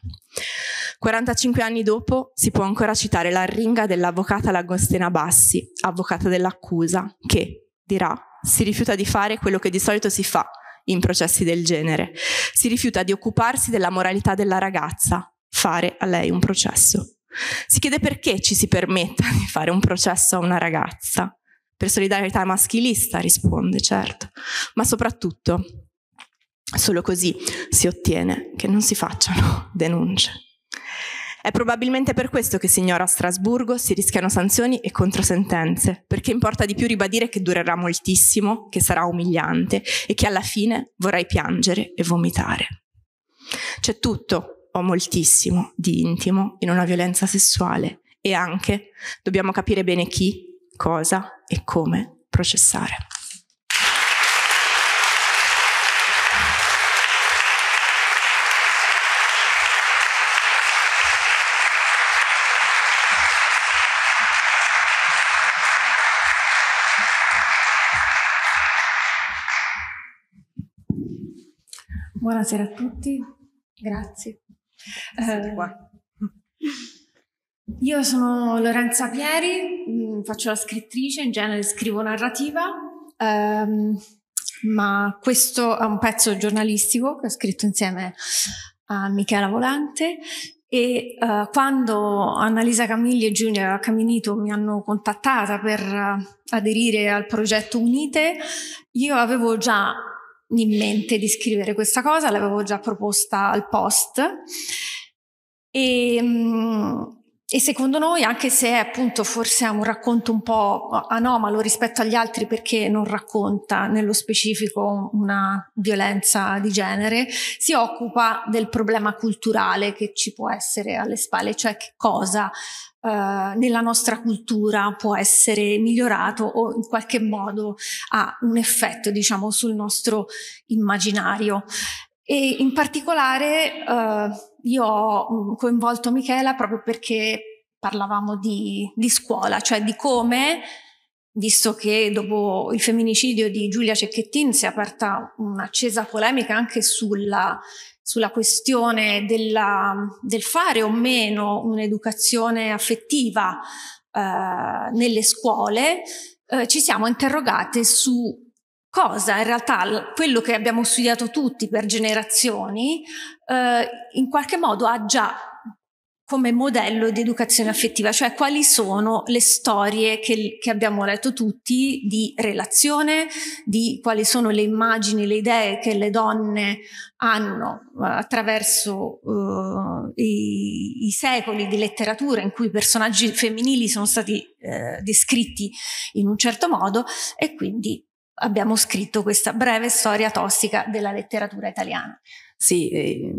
45 anni dopo si può ancora citare la ringa dell'avvocata Lagostena Bassi, avvocata dell'accusa, che, dirà, si rifiuta di fare quello che di solito si fa in processi del genere. Si rifiuta di occuparsi della moralità della ragazza, fare a lei un processo. Si chiede perché ci si permetta di fare un processo a una ragazza. Per solidarietà maschilista risponde, certo, ma soprattutto solo così si ottiene che non si facciano *laughs* denunce. È probabilmente per questo che si ignora a Strasburgo, si rischiano sanzioni e controsentenze, perché importa di più ribadire che durerà moltissimo, che sarà umiliante e che alla fine vorrai piangere e vomitare. C'è tutto, o moltissimo, di intimo in una violenza sessuale e anche dobbiamo capire bene chi, cosa e come processare. Buonasera a tutti, grazie. Eh, io sono Lorenza Pieri, mm, faccio la scrittrice, in genere scrivo narrativa, ehm, ma questo è un pezzo giornalistico che ho scritto insieme a Michela Volante e uh, quando Annalisa Camilli e Giulia Caminito mi hanno contattata per uh, aderire al progetto Unite, io avevo già in mente di scrivere questa cosa, l'avevo già proposta al post. E, um, e secondo noi, anche se è appunto forse un racconto un po' anomalo rispetto agli altri perché non racconta nello specifico una violenza di genere, si occupa del problema culturale che ci può essere alle spalle, cioè che cosa Uh, nella nostra cultura può essere migliorato o in qualche modo ha un effetto, diciamo, sul nostro immaginario. E in particolare uh, io ho mm, coinvolto Michela proprio perché parlavamo di, di scuola, cioè di come visto che dopo il femminicidio di Giulia Cecchettin si è aperta un'accesa polemica anche sulla, sulla questione della, del fare o meno un'educazione affettiva eh, nelle scuole, eh, ci siamo interrogate su cosa in realtà quello che abbiamo studiato tutti per generazioni eh, in qualche modo ha già come modello di educazione affettiva, cioè quali sono le storie che, che, abbiamo letto tutti di relazione, di quali sono le immagini, le idee che le donne hanno uh, attraverso uh, i, i, secoli di letteratura in cui i personaggi femminili sono stati uh, descritti in un certo modo e quindi abbiamo scritto questa breve storia tossica della letteratura italiana. Sì, eh,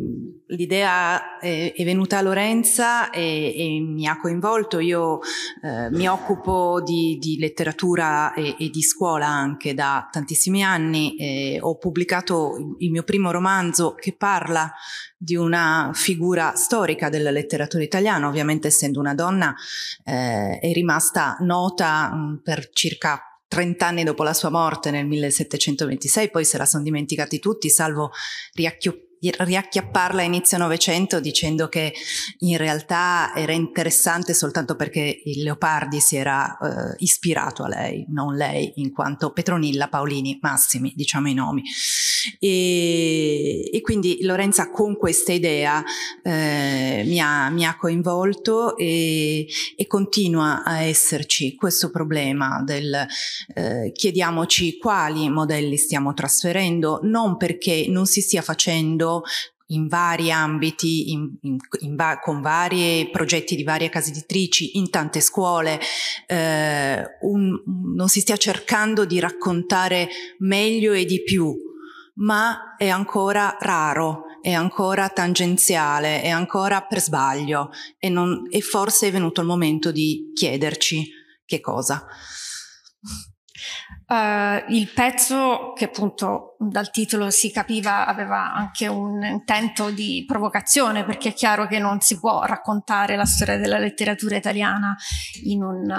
l'idea è, è, venuta a Lorenza e, e mi ha coinvolto. Io eh, mi occupo di, di letteratura e, e, di scuola anche da tantissimi anni. Eh, ho pubblicato il mio primo romanzo che parla di una figura storica della letteratura italiana. Ovviamente, essendo una donna, eh, è rimasta nota mm, per circa 30 anni dopo la sua morte nel 1726, poi se la sono dimenticati tutti, salvo riacchiuppare riacchiapparla a inizio Novecento dicendo che in realtà era interessante soltanto perché il Leopardi si era eh, ispirato a lei, non lei, in quanto Petronilla, Paolini, Massimi, diciamo i nomi. E, e quindi Lorenza con questa idea eh, mi, ha, mi, ha, coinvolto e, e, continua a esserci questo problema del eh, chiediamoci quali modelli stiamo trasferendo, non perché non si stia facendo in vari ambiti, in, in, in va- con vari progetti di varie case editrici, in tante scuole, eh, un, non si stia cercando di raccontare meglio e di più, ma è ancora raro, è ancora tangenziale, è ancora per sbaglio e, non, e forse è venuto il momento di chiederci che cosa. Uh, il pezzo, che appunto dal titolo si capiva aveva anche un intento di provocazione, perché è chiaro che non si può raccontare la storia della letteratura italiana in un,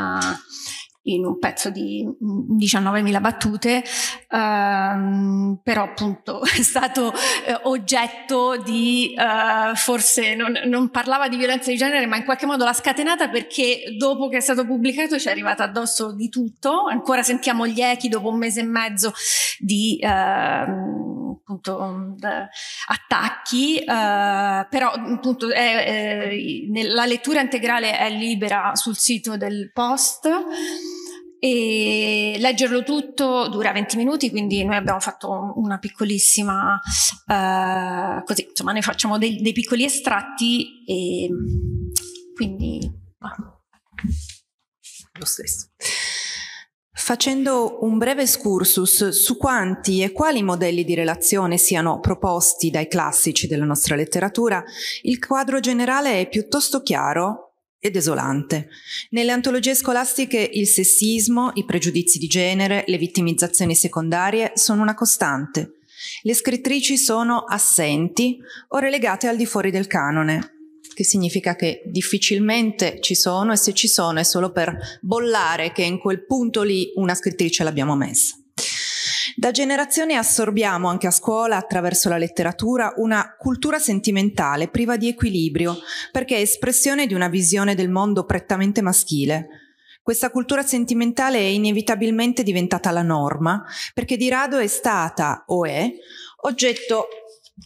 in un pezzo di 19.000 battute, ehm, però appunto *laughs* è stato eh, oggetto di, eh, forse non, non, parlava di violenza di genere, ma in qualche modo l'ha scatenata perché dopo che è stato pubblicato ci è arrivato addosso di tutto, ancora sentiamo gli echi dopo un mese e mezzo di... Ehm, appunto attacchi, eh, però appunto è, è, la lettura integrale è libera sul sito del post e leggerlo tutto dura 20 minuti, quindi noi abbiamo fatto una piccolissima, eh, così insomma ne facciamo dei, dei piccoli estratti e quindi... Ah. Lo stesso. Facendo un breve excursus su quanti e quali modelli di relazione siano proposti dai classici della nostra letteratura, il quadro generale è piuttosto chiaro e desolante. Nelle antologie scolastiche il sessismo, i pregiudizi di genere, le vittimizzazioni secondarie sono una costante. Le scrittrici sono assenti o relegate al di fuori del canone, che significa che difficilmente ci sono e se ci sono è solo per bollare che in quel punto lì una scrittrice l'abbiamo messa. Da generazioni assorbiamo anche a scuola, attraverso la letteratura, una cultura sentimentale priva di equilibrio, perché è espressione di una visione del mondo prettamente maschile. Questa cultura sentimentale è inevitabilmente diventata la norma, perché di rado è stata o è oggetto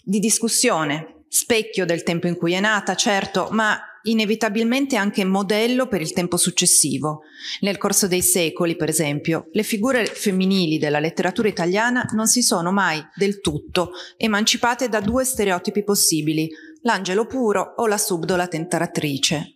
di discussione, specchio del tempo in cui è nata, certo, ma inevitabilmente anche modello per il tempo successivo. Nel corso dei secoli, per esempio, le figure femminili della letteratura italiana non si sono mai del tutto emancipate da due stereotipi possibili, l'angelo puro o la subdola tentatrice.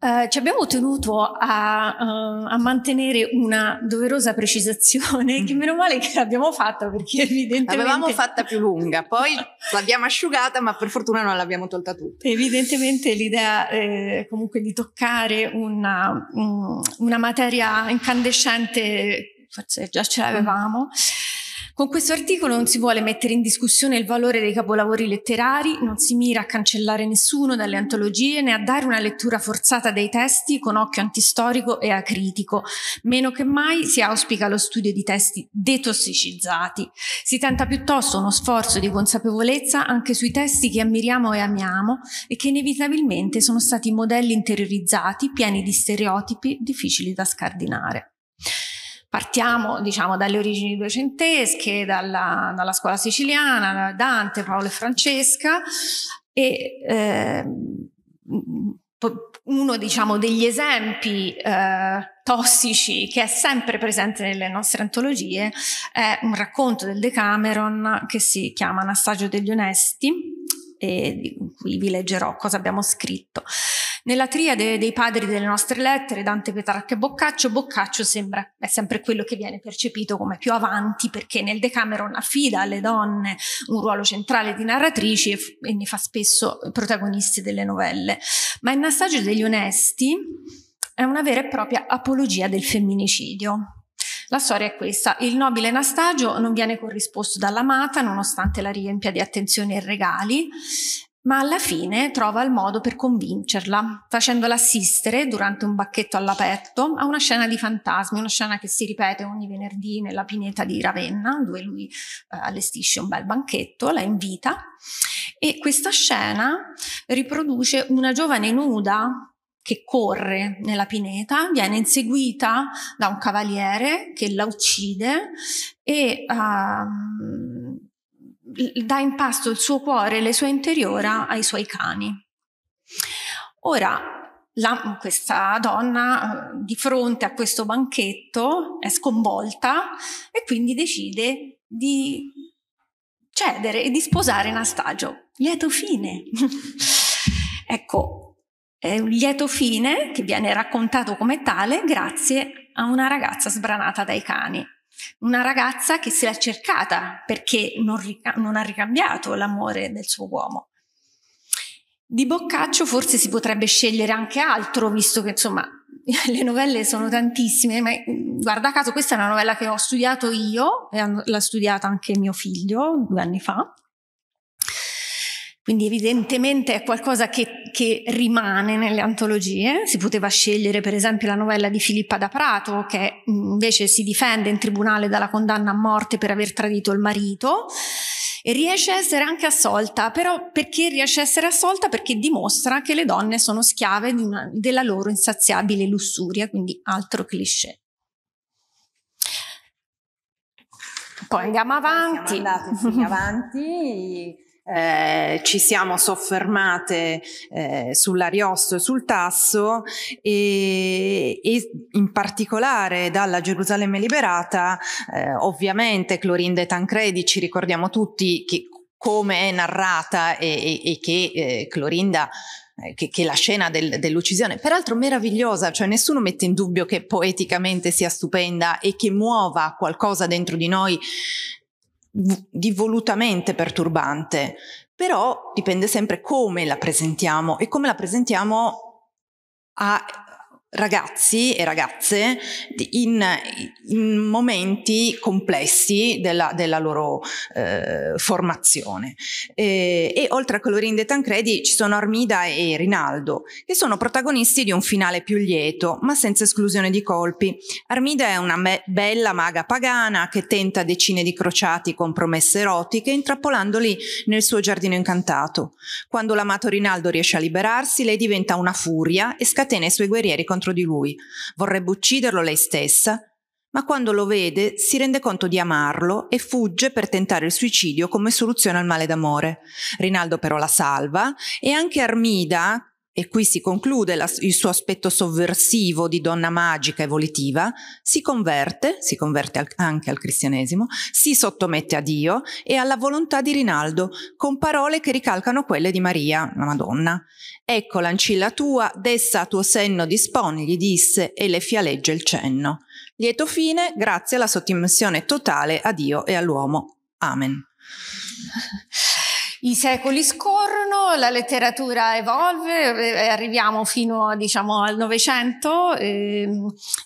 Uh, ci abbiamo tenuto a, uh, a, mantenere una doverosa precisazione, che meno male che l'abbiamo fatta perché evidentemente... L'avevamo fatta più lunga, poi l'abbiamo asciugata ma per fortuna non l'abbiamo tolta tutta. Evidentemente l'idea eh, comunque di toccare una, um, una materia incandescente, forse già ce l'avevamo, mm con questo articolo non si vuole mettere in discussione il valore dei capolavori letterari, non si mira a cancellare nessuno dalle antologie né a dare una lettura forzata dei testi con occhio antistorico e acritico. Meno che mai si auspica lo studio di testi detossicizzati. Si tenta piuttosto uno sforzo di consapevolezza anche sui testi che ammiriamo e amiamo e che inevitabilmente sono stati modelli interiorizzati, pieni di stereotipi difficili da scardinare. Partiamo diciamo dalle origini duecentesche, dalla, dalla scuola siciliana, da Dante, Paolo e Francesca e eh, uno diciamo degli esempi eh, tossici che è sempre presente nelle nostre antologie è un racconto del Decameron che si chiama Anastasio degli Onesti e di cui vi leggerò cosa abbiamo scritto. Nella triade dei padri delle nostre lettere, Dante, Petrarca e Boccaccio, Boccaccio sembra, è sempre quello che viene percepito come più avanti perché nel Decameron affida alle donne un ruolo centrale di narratrici e, e ne fa spesso protagoniste delle novelle. Ma il Nastagio degli Onesti è una vera e propria apologia del femminicidio. La storia è questa. Il nobile Nastagio non viene corrisposto dall'amata nonostante la riempia di attenzioni e regali ma alla fine trova il modo per convincerla, facendola assistere durante un bacchetto all'aperto a una scena di fantasmi, una scena che si ripete ogni venerdì nella pineta di Ravenna, dove lui eh, allestisce un bel banchetto, la invita e questa scena riproduce una giovane nuda che corre nella pineta, viene inseguita da un cavaliere che la uccide e uh, dà in pasto il suo cuore e le sue interiora ai suoi cani. Ora, la, questa donna di fronte a questo banchetto è sconvolta e quindi decide di cedere e di sposare Anastagio. Lieto fine. *laughs* ecco, è un lieto fine che viene raccontato come tale grazie a una ragazza sbranata dai cani. Una ragazza che se l'ha cercata perché non, rica- non ha ricambiato l'amore del suo uomo. Di Boccaccio forse si potrebbe scegliere anche altro, visto che insomma *laughs* le novelle sono tantissime, ma guarda caso questa è una novella che ho studiato io e l'ha studiata anche mio figlio due anni fa. Quindi evidentemente è qualcosa che, che, rimane nelle antologie. Si poteva scegliere per esempio la novella di Filippa da Prato, che invece si difende in tribunale dalla condanna a morte per aver tradito il marito e riesce a essere anche assolta, però perché riesce a essere assolta? Perché dimostra che le donne sono schiave una, della loro insaziabile lussuria, quindi altro cliché. Poi andiamo avanti. Siamo andati avanti eh, ci siamo soffermate eh, sull'Ariosto e sul Tasso e, e, in particolare dalla Gerusalemme liberata, eh, ovviamente Clorinda e Tancredi ci ricordiamo tutti che, come è narrata e, e, e che eh, Clorinda eh, che, che, la scena del, dell'uccisione, peraltro meravigliosa, cioè nessuno mette in dubbio che poeticamente sia stupenda e che muova qualcosa dentro di noi di volutamente perturbante, però dipende sempre come la presentiamo e come la presentiamo a ragazzi e ragazze in, in momenti complessi della, della loro eh, formazione. E, e, oltre a Colorinde Tancredi ci sono Armida e Rinaldo, che sono protagonisti di un finale più lieto, ma senza esclusione di colpi. Armida è una me- bella maga pagana che tenta decine di crociati con promesse erotiche, intrappolandoli nel suo giardino incantato. Quando l'amato Rinaldo riesce a liberarsi, lei diventa una furia e scatena i suoi guerrieri contro contro di lui. Vorrebbe ucciderlo lei stessa, ma quando lo vede si rende conto di amarlo e fugge per tentare il suicidio come soluzione al male d'amore. Rinaldo però la salva e anche Armida, e qui si conclude la, il suo aspetto sovversivo di donna magica e volitiva, si converte, si converte al, anche al cristianesimo, si sottomette a Dio e alla volontà di Rinaldo, con parole che ricalcano quelle di Maria, la Madonna. Ecco l'ancilla tua, dessa a tuo senno disponi, gli disse, e le fialeggia il cenno. Lieto fine, grazie alla sottomissione totale a Dio e all'uomo. Amen. *laughs* I secoli scorrono, la letteratura evolve, eh, arriviamo fino diciamo, al Novecento, eh,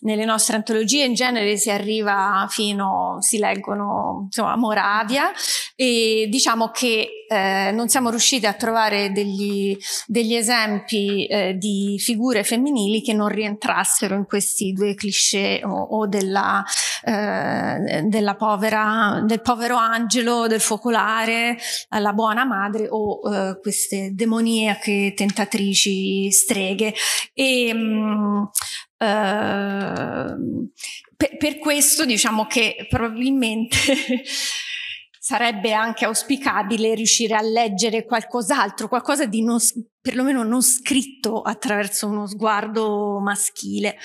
nelle nostre antologie in genere si arriva fino, si leggono insomma, Moravia e diciamo che eh, non siamo riusciti a trovare degli, degli esempi eh, di figure femminili che non rientrassero in questi due cliché o, o della, eh, della povera, del povero angelo, del focolare, la buona buona madre o uh, queste demoniache tentatrici streghe. E, um, uh, per, per questo diciamo che probabilmente *laughs* sarebbe anche auspicabile riuscire a leggere qualcos'altro, qualcosa di non, perlomeno non scritto attraverso uno sguardo maschile.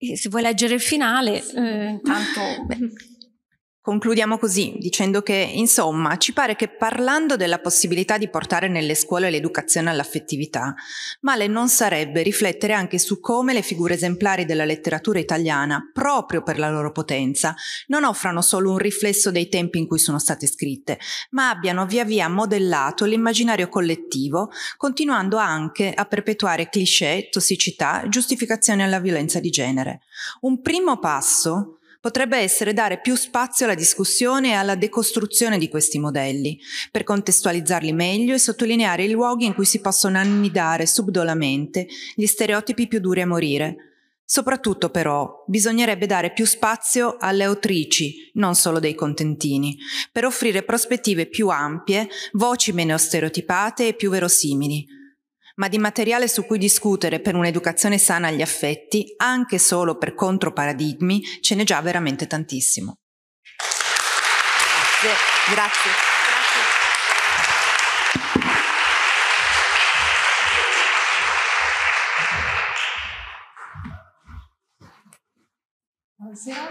E se vuoi leggere il finale, eh, intanto... Beh. *laughs* Concludiamo così, dicendo che, insomma, ci pare che parlando della possibilità di portare nelle scuole l'educazione all'affettività, male non sarebbe riflettere anche su come le figure esemplari della letteratura italiana, proprio per la loro potenza, non offrano solo un riflesso dei tempi in cui sono state scritte, ma abbiano via via modellato l'immaginario collettivo, continuando anche a perpetuare cliché, tossicità, giustificazioni alla violenza di genere. Un primo passo potrebbe essere dare più spazio alla discussione e alla decostruzione di questi modelli, per contestualizzarli meglio e sottolineare i luoghi in cui si possono annidare subdolamente gli stereotipi più duri a morire. Soprattutto però bisognerebbe dare più spazio alle autrici, non solo dei contentini, per offrire prospettive più ampie, voci meno stereotipate e più verosimili, ma di materiale su cui discutere per un'educazione sana agli affetti, anche solo per controparadigmi, ce n'è già veramente tantissimo. Grazie. Grazie. Buonasera.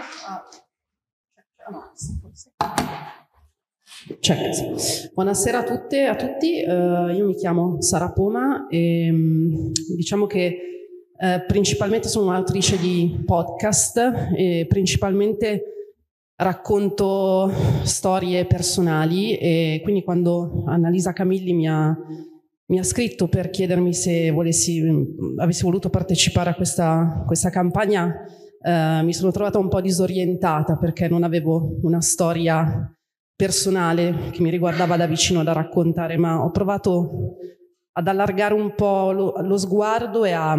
Ah, Check. Buonasera a tutte e a tutti, uh, io mi chiamo Sara Poma e um, diciamo che uh, principalmente sono un'autrice di podcast e principalmente racconto storie personali e quindi quando Annalisa Camilli mi ha, mi ha scritto per chiedermi se volessi, avessi voluto partecipare a questa, questa campagna uh, mi sono trovata un po' disorientata perché non avevo una storia personale che mi riguardava da vicino da raccontare, ma ho provato ad allargare un po' lo, lo sguardo e a,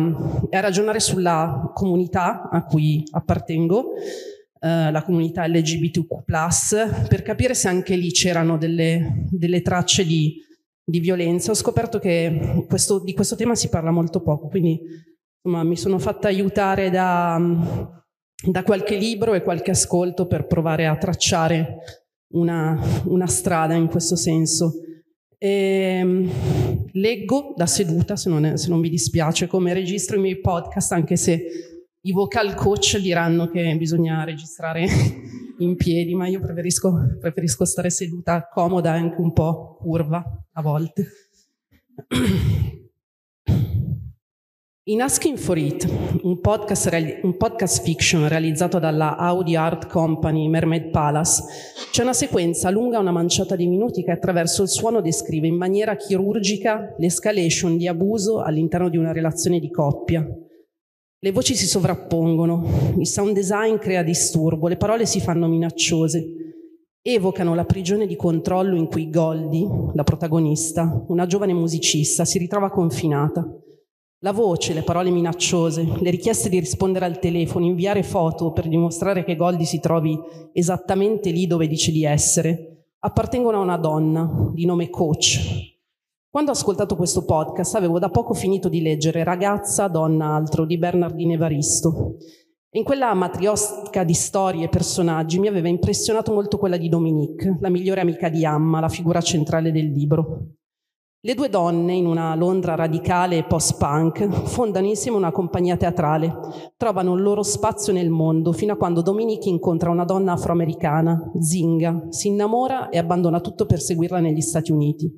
e a, ragionare sulla comunità a cui appartengo, eh, la comunità LGBTQ, per capire se anche lì c'erano delle, delle tracce di, di, violenza. Ho scoperto che questo, di questo tema si parla molto poco, quindi insomma, mi sono fatta aiutare da, da qualche libro e qualche ascolto per provare a tracciare una, una strada in questo senso. E, um, leggo da seduta, se non, è, se non vi dispiace, come registro i miei podcast, anche se i vocal coach diranno che bisogna registrare *laughs* in piedi, ma io preferisco, preferisco stare seduta comoda e anche un po' curva a volte. *clears throat* In Asking for It, un podcast, un podcast, fiction realizzato dalla Audi Art Company Mermaid Palace, c'è una sequenza lunga una manciata di minuti che attraverso il suono descrive in maniera chirurgica l'escalation di abuso all'interno di una relazione di coppia. Le voci si sovrappongono, il sound design crea disturbo, le parole si fanno minacciose, evocano la prigione di controllo in cui Goldie, la protagonista, una giovane musicista, si ritrova confinata. La voce, le parole minacciose, le richieste di rispondere al telefono, inviare foto per dimostrare che Goldie si trovi esattamente lì dove dice di essere, appartengono a una donna di nome Coach. Quando ho ascoltato questo podcast avevo da poco finito di leggere Ragazza, donna, altro di Bernardine Evaristo. In quella matriosca di storie e personaggi mi aveva impressionato molto quella di Dominique, la migliore amica di Amma, la figura centrale del libro. Le due donne, in una Londra radicale e post-punk, fondano insieme una compagnia teatrale, trovano il loro spazio nel mondo, fino a quando Dominique incontra una donna afroamericana, Zinga, si innamora e abbandona tutto per seguirla negli Stati Uniti.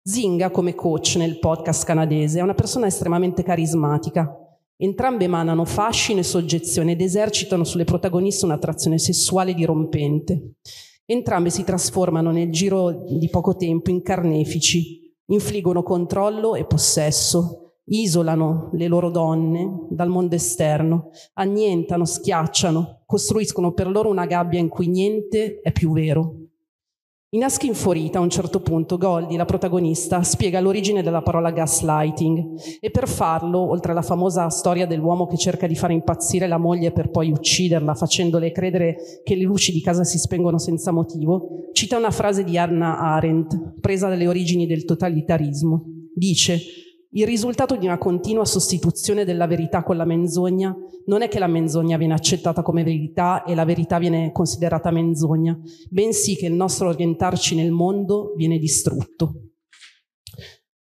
Zinga, come coach nel podcast canadese, è una persona estremamente carismatica. Entrambe emanano fascino e soggezione ed esercitano sulle protagoniste un'attrazione sessuale dirompente. Entrambe si trasformano nel giro di poco tempo in carnefici, infliggono controllo e possesso, isolano le loro donne dal mondo esterno, annientano, schiacciano, costruiscono per loro una gabbia in cui niente è più vero. In Asking for It, a un certo punto, Goldie, la protagonista, spiega l'origine della parola gaslighting e per farlo, oltre alla famosa storia dell'uomo che cerca di fare impazzire la moglie per poi ucciderla, facendole credere che le luci di casa si spengono senza motivo, cita una frase di Anna Arendt, presa dalle origini del totalitarismo. Dice il risultato di una continua sostituzione della verità con la menzogna non è che la menzogna viene accettata come verità e la verità viene considerata menzogna, bensì che il nostro orientarci nel mondo viene distrutto.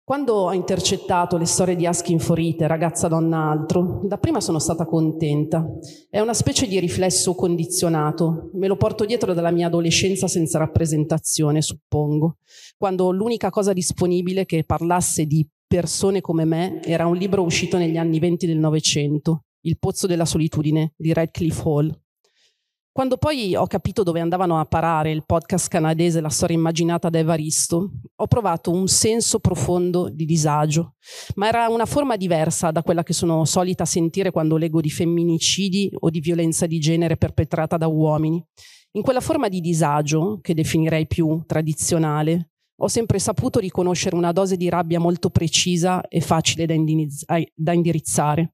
Quando ho intercettato le storie di Asking for It, ragazza donna altro, dapprima sono stata contenta. È una specie di riflesso condizionato, me lo porto dietro dalla mia adolescenza senza rappresentazione, suppongo, quando l'unica cosa disponibile che parlasse di persone come me era un libro uscito negli anni venti del Novecento, Il pozzo della solitudine di Radcliffe Hall. Quando poi ho capito dove andavano a parare il podcast canadese La storia immaginata da Evaristo, ho provato un senso profondo di disagio, ma era una forma diversa da quella che sono solita sentire quando leggo di femminicidi o di violenza di genere perpetrata da uomini. In quella forma di disagio, che definirei più tradizionale, ho sempre saputo riconoscere una dose di rabbia molto precisa e facile da, da indirizzare.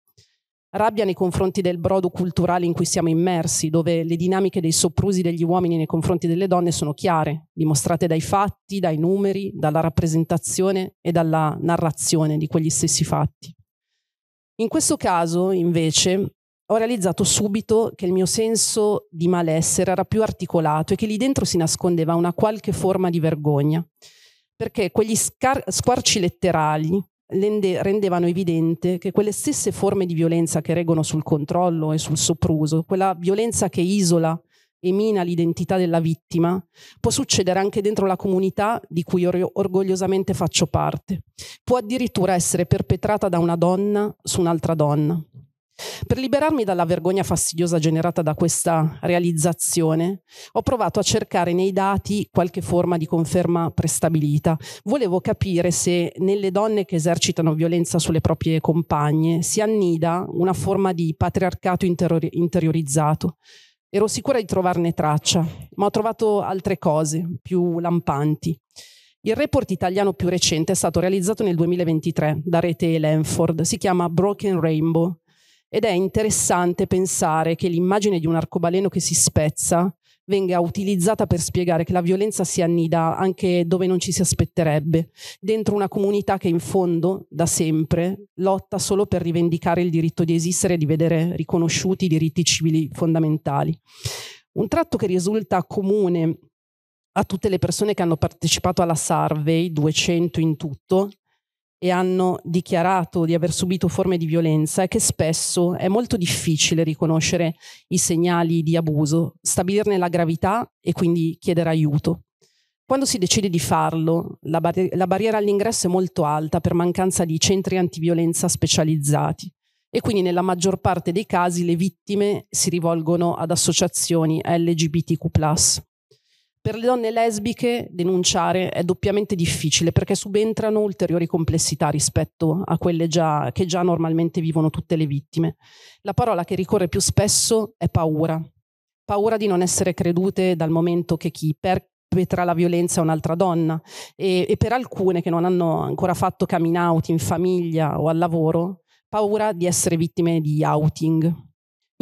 Rabbia nei confronti del brodo culturale in cui siamo immersi, dove le dinamiche dei soprusi degli uomini nei confronti delle donne sono chiare, dimostrate dai fatti, dai numeri, dalla rappresentazione e dalla narrazione di quegli stessi fatti. In questo caso, invece, ho realizzato subito che il mio senso di malessere era più articolato e che lì dentro si nascondeva una qualche forma di vergogna, perché quegli scar- squarci letterali rendevano evidente che quelle stesse forme di violenza che reggono sul controllo e sul sopruso, quella violenza che isola e mina l'identità della vittima, può succedere anche dentro la comunità di cui orgogliosamente faccio parte. Può addirittura essere perpetrata da una donna su un'altra donna. Per liberarmi dalla vergogna fastidiosa generata da questa realizzazione, ho provato a cercare nei dati qualche forma di conferma prestabilita. Volevo capire se nelle donne che esercitano violenza sulle proprie compagne si annida una forma di patriarcato interiorizzato. Ero sicura di trovarne traccia, ma ho trovato altre cose più lampanti. Il report italiano più recente è stato realizzato nel 2023 da Rete Lanford, si chiama Broken Rainbow ed è interessante pensare che l'immagine di un arcobaleno che si spezza venga utilizzata per spiegare che la violenza si annida anche dove non ci si aspetterebbe, dentro una comunità che in fondo, da sempre, lotta solo per rivendicare il diritto di esistere e di vedere riconosciuti i diritti civili fondamentali. Un tratto che risulta comune a tutte le persone che hanno partecipato alla survey, 200 in tutto, e hanno dichiarato di aver subito forme di violenza è che spesso è molto difficile riconoscere i segnali di abuso, stabilirne la gravità e quindi chiedere aiuto. Quando si decide di farlo, la, bar- la barriera all'ingresso è molto alta per mancanza di centri antiviolenza specializzati e quindi nella maggior parte dei casi le vittime si rivolgono ad associazioni LGBTQ per le donne lesbiche denunciare è doppiamente difficile perché subentrano ulteriori complessità rispetto a quelle già, che già normalmente vivono tutte le vittime. La parola che ricorre più spesso è paura. Paura di non essere credute dal momento che chi perpetra la violenza è un'altra donna e, e per alcune che non hanno ancora fatto coming out in famiglia o al lavoro, paura di essere vittime di outing.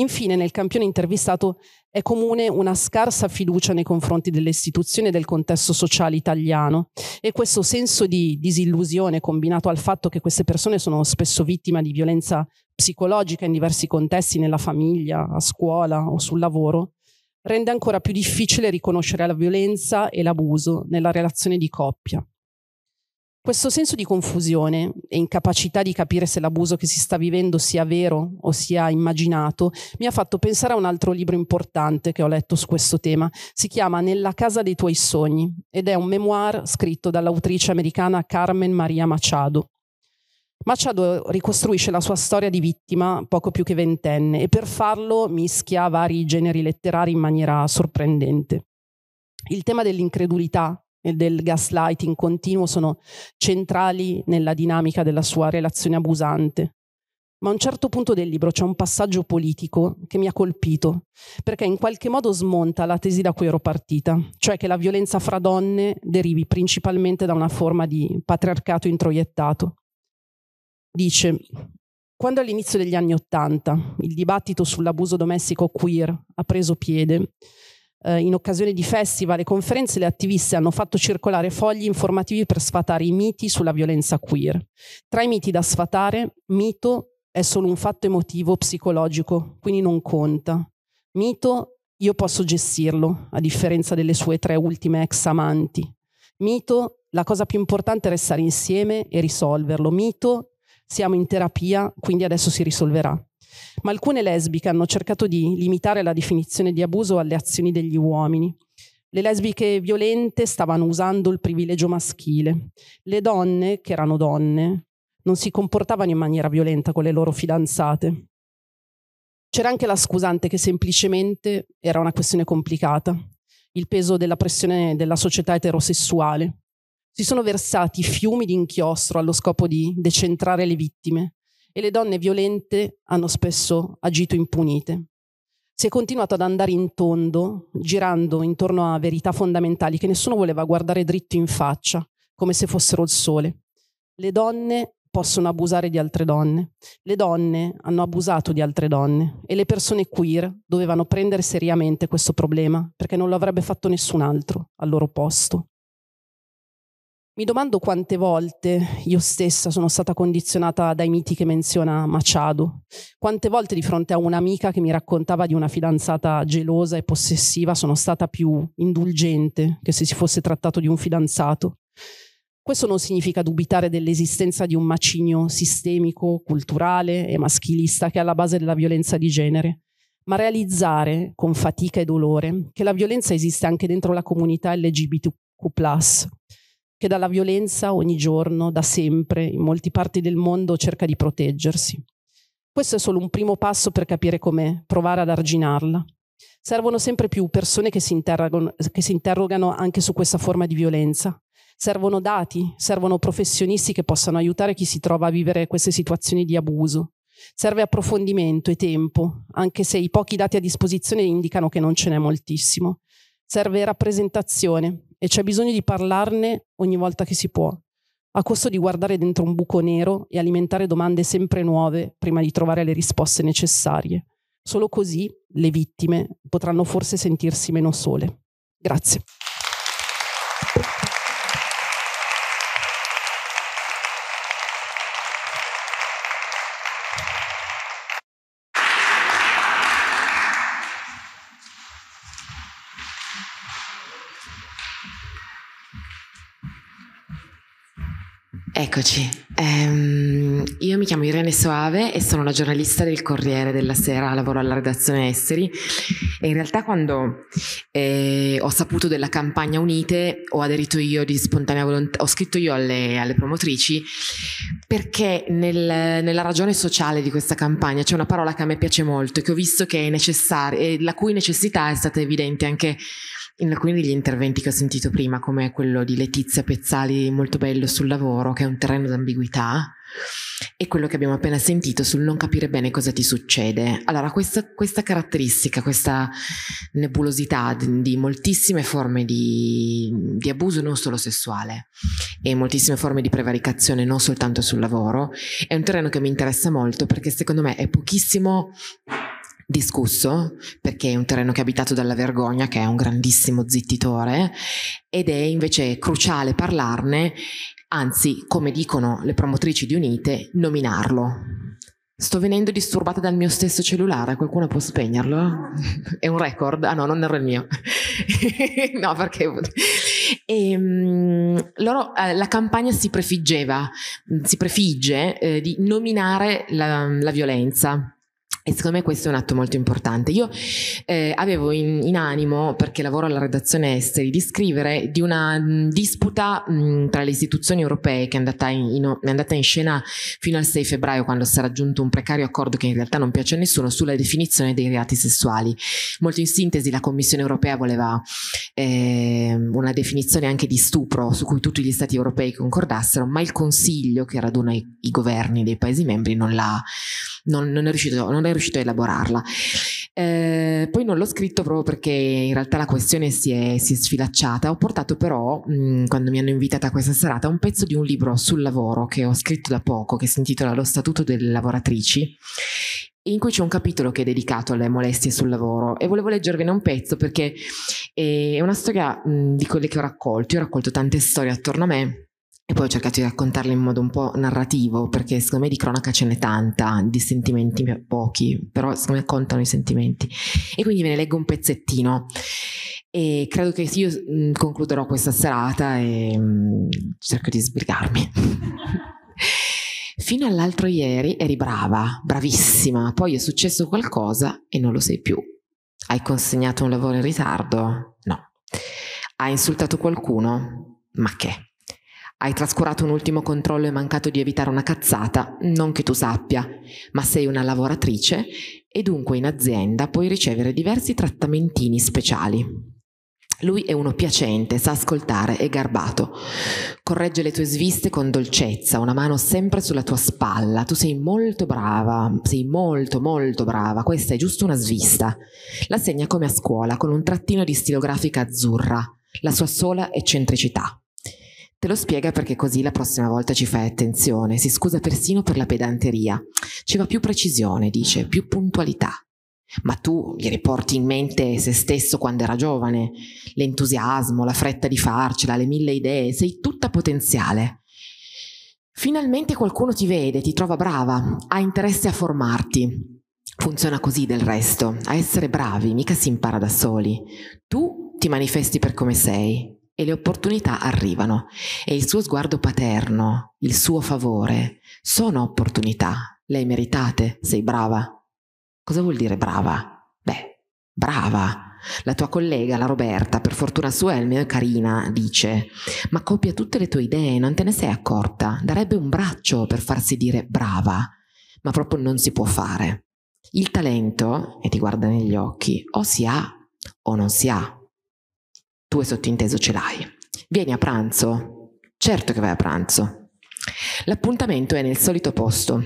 Infine, nel campione intervistato è comune una scarsa fiducia nei confronti delle istituzioni e del contesto sociale italiano e questo senso di disillusione combinato al fatto che queste persone sono spesso vittime di violenza psicologica in diversi contesti, nella famiglia, a scuola o sul lavoro, rende ancora più difficile riconoscere la violenza e l'abuso nella relazione di coppia. Questo senso di confusione e incapacità di capire se l'abuso che si sta vivendo sia vero o sia immaginato mi ha fatto pensare a un altro libro importante che ho letto su questo tema. Si chiama Nella casa dei tuoi sogni ed è un memoir scritto dall'autrice americana Carmen Maria Machado. Machado ricostruisce la sua storia di vittima poco più che ventenne e per farlo mischia vari generi letterari in maniera sorprendente. Il tema dell'incredulità del gaslighting continuo sono centrali nella dinamica della sua relazione abusante. Ma a un certo punto del libro c'è un passaggio politico che mi ha colpito, perché in qualche modo smonta la tesi da cui ero partita, cioè che la violenza fra donne derivi principalmente da una forma di patriarcato introiettato. Dice, quando all'inizio degli anni Ottanta il dibattito sull'abuso domestico queer ha preso piede, eh, in occasione di festival e conferenze le attiviste hanno fatto circolare fogli informativi per sfatare i miti sulla violenza queer. Tra i miti da sfatare, mito è solo un fatto emotivo, psicologico, quindi non conta. Mito io posso gestirlo, a differenza delle sue tre ultime ex amanti. Mito, la cosa più importante è restare insieme e risolverlo. Mito, siamo in terapia, quindi adesso si risolverà ma alcune lesbiche hanno cercato di limitare la definizione di abuso alle azioni degli uomini. Le lesbiche violente stavano usando il privilegio maschile. Le donne, che erano donne, non si comportavano in maniera violenta con le loro fidanzate. C'era anche la scusante che semplicemente era una questione complicata, il peso della pressione della società eterosessuale. Si sono versati fiumi di inchiostro allo scopo di decentrare le vittime, e le donne violente hanno spesso agito impunite. Si è continuato ad andare in tondo, girando intorno a verità fondamentali che nessuno voleva guardare dritto in faccia, come se fossero il sole. Le donne possono abusare di altre donne, le donne hanno abusato di altre donne e le persone queer dovevano prendere seriamente questo problema perché non lo avrebbe fatto nessun altro al loro posto. Mi domando quante volte io stessa sono stata condizionata dai miti che menziona Machado, quante volte di fronte a un'amica che mi raccontava di una fidanzata gelosa e possessiva sono stata più indulgente che se si fosse trattato di un fidanzato. Questo non significa dubitare dell'esistenza di un macigno sistemico, culturale e maschilista che è alla base della violenza di genere, ma realizzare con fatica e dolore che la violenza esiste anche dentro la comunità LGBTQ che dalla violenza ogni giorno, da sempre, in molte parti del mondo cerca di proteggersi. Questo è solo un primo passo per capire come provare ad arginarla. Servono sempre più persone che si, che si interrogano anche su questa forma di violenza. Servono dati, servono professionisti che possano aiutare chi si trova a vivere queste situazioni di abuso. Serve approfondimento e tempo, anche se i pochi dati a disposizione indicano che non ce n'è moltissimo. Serve rappresentazione, e c'è bisogno di parlarne ogni volta che si può, a costo di guardare dentro un buco nero e alimentare domande sempre nuove prima di trovare le risposte necessarie. Solo così le vittime potranno forse sentirsi meno sole. Grazie. Eccoci, ehm, io mi chiamo Irene Soave e sono una giornalista del Corriere della Sera, lavoro alla redazione Esteri. E in realtà quando eh, ho saputo della campagna Unite ho aderito io di spontanea volontà, ho scritto io alle, alle promotrici perché nel, nella ragione sociale di questa campagna c'è una parola che a me piace molto e che ho visto che è necessaria e la cui necessità è stata evidente anche in alcuni degli interventi che ho sentito prima, come quello di Letizia Pezzali, molto bello sul lavoro, che è un terreno d'ambiguità, e quello che abbiamo appena sentito sul non capire bene cosa ti succede. Allora, questa, questa caratteristica, questa nebulosità di, di moltissime forme di, di, abuso non solo sessuale e moltissime forme di prevaricazione non soltanto sul lavoro, è un terreno che mi interessa molto perché secondo me è pochissimo discusso perché è un terreno che è abitato dalla vergogna, che è un grandissimo zittitore, ed è invece cruciale parlarne, anzi, come dicono le promotrici di Unite, nominarlo. Sto venendo disturbata dal mio stesso cellulare, qualcuno può spegnerlo? È un record? Ah no, non era il mio. *laughs* no, perché... E, um, loro, eh, la campagna si prefiggeva, si prefigge eh, di nominare la, la violenza e secondo me questo è un atto molto importante. Io eh, avevo in, in, animo, perché lavoro alla redazione esteri, di scrivere di una mh, disputa mh, tra le istituzioni europee che è andata, in, in, è andata, in, scena fino al 6 febbraio quando si è raggiunto un precario accordo che in realtà non piace a nessuno sulla definizione dei reati sessuali. Molto in sintesi la Commissione europea voleva eh, una definizione anche di stupro su cui tutti gli stati europei concordassero, ma il Consiglio che raduna i, i governi dei Paesi membri non non, non, è riuscito, non, è riuscito, a elaborarla. Eh, poi non l'ho scritto proprio perché in realtà la questione si è, si è sfilacciata. Ho portato però, mh, quando mi hanno invitata a questa serata, un pezzo di un libro sul lavoro che ho scritto da poco, che si intitola Lo Statuto delle lavoratrici in cui c'è un capitolo che è dedicato alle molestie sul lavoro e volevo leggervene un pezzo perché è una storia mh, di quelle che ho raccolto. Io ho raccolto tante storie attorno a me e poi ho cercato di raccontarle in modo un po' narrativo, perché secondo me di cronaca ce n'è tanta, di sentimenti pochi, però secondo me contano i sentimenti. E quindi ve ne leggo un pezzettino. E credo che io concluderò questa serata e cerco di sbrigarmi. *laughs* Fino all'altro ieri eri brava, bravissima, poi è successo qualcosa e non lo sei più. Hai consegnato un lavoro in ritardo? No. Hai insultato qualcuno? Ma che? Hai trascurato un ultimo controllo e mancato di evitare una cazzata, non che tu sappia, ma sei una lavoratrice e dunque in azienda puoi ricevere diversi trattamentini speciali. Lui è uno piacente, sa ascoltare, è garbato. Corregge le tue sviste con dolcezza, una mano sempre sulla tua spalla. Tu sei molto brava, sei molto molto brava. Questa è giusto una svista. La segna come a scuola, con un trattino di stilografica azzurra, la sua sola eccentricità. Te lo spiega perché così la prossima volta ci fai attenzione, si scusa persino per la pedanteria. Ci va più precisione, dice, più puntualità. Ma tu gli riporti in mente se stesso quando era giovane, l'entusiasmo, la fretta di farcela, le mille idee, sei tutta potenziale. Finalmente qualcuno ti vede, ti trova brava, ha interesse a formarti. Funziona così del resto, a essere bravi mica si impara da soli. Tu ti manifesti per come sei, e le opportunità arrivano e il suo sguardo paterno, il suo favore, sono opportunità. Lei meritate, sei brava. Cosa vuol dire brava? Beh, brava. La tua collega, la Roberta, per fortuna sua è almeno carina, dice, ma copia tutte le tue idee, non te ne sei accorta. Darebbe un braccio per farsi dire brava, ma proprio non si può fare. Il talento, e ti guarda negli occhi, o si ha o non si ha tu è sottinteso ce l'hai. Vieni a pranzo? Certo che vai a pranzo. L'appuntamento è nel solito posto,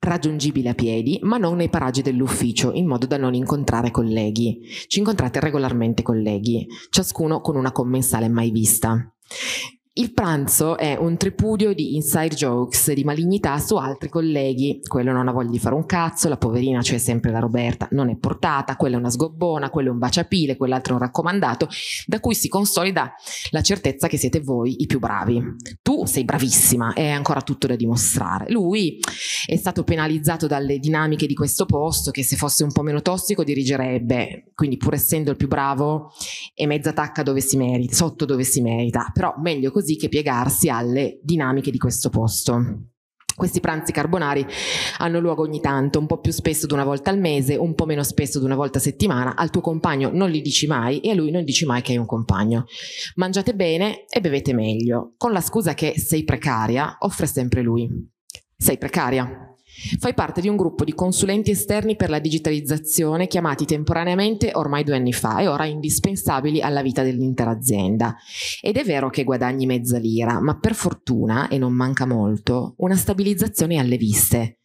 raggiungibile a piedi, ma non nei paraggi dell'ufficio, in modo da non incontrare colleghi. Ci incontrate regolarmente colleghi, ciascuno con una commensale mai vista. Il pranzo è un tripudio di inside jokes, di malignità su altri colleghi. Quello non ha voglia di fare un cazzo, la poverina, cioè sempre la Roberta, non è portata, quella è una sgobbona, quello è un baciapile, quell'altro è un raccomandato, da cui si consolida la certezza che siete voi i più bravi. Tu sei bravissima, è ancora tutto da dimostrare. Lui è stato penalizzato dalle dinamiche di questo posto, che se fosse un po' meno tossico dirigerebbe, quindi pur essendo il più bravo è mezza tacca dove si merita, sotto dove si merita, però meglio così così che piegarsi alle dinamiche di questo posto. Questi pranzi carbonari hanno luogo ogni tanto, un po' più spesso di una volta al mese, un po' meno spesso di una volta a settimana. Al tuo compagno non li dici mai e a lui non dici mai che hai un compagno. Mangiate bene e bevete meglio, con la scusa che sei precaria, offre sempre lui. Sei precaria, Fai parte di un gruppo di consulenti esterni per la digitalizzazione chiamati temporaneamente ormai due anni fa e ora indispensabili alla vita dell'intera azienda. Ed è vero che guadagni mezza lira, ma per fortuna, e non manca molto, una stabilizzazione alle viste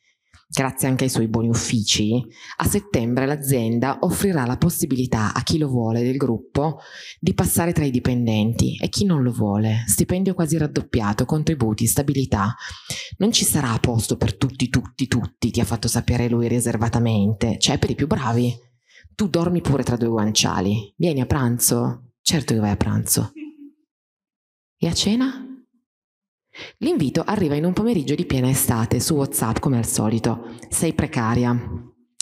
grazie anche ai suoi buoni uffici, a settembre l'azienda offrirà la possibilità a chi lo vuole del gruppo di passare tra i dipendenti e chi non lo vuole, stipendio quasi raddoppiato, contributi, stabilità. Non ci sarà posto per tutti, tutti, tutti, ti ha fatto sapere lui riservatamente, c'è per i più bravi. Tu dormi pure tra due guanciali, vieni a pranzo? Certo che vai a pranzo. E a cena? L'invito arriva in un pomeriggio di piena estate su WhatsApp come al solito. Sei precaria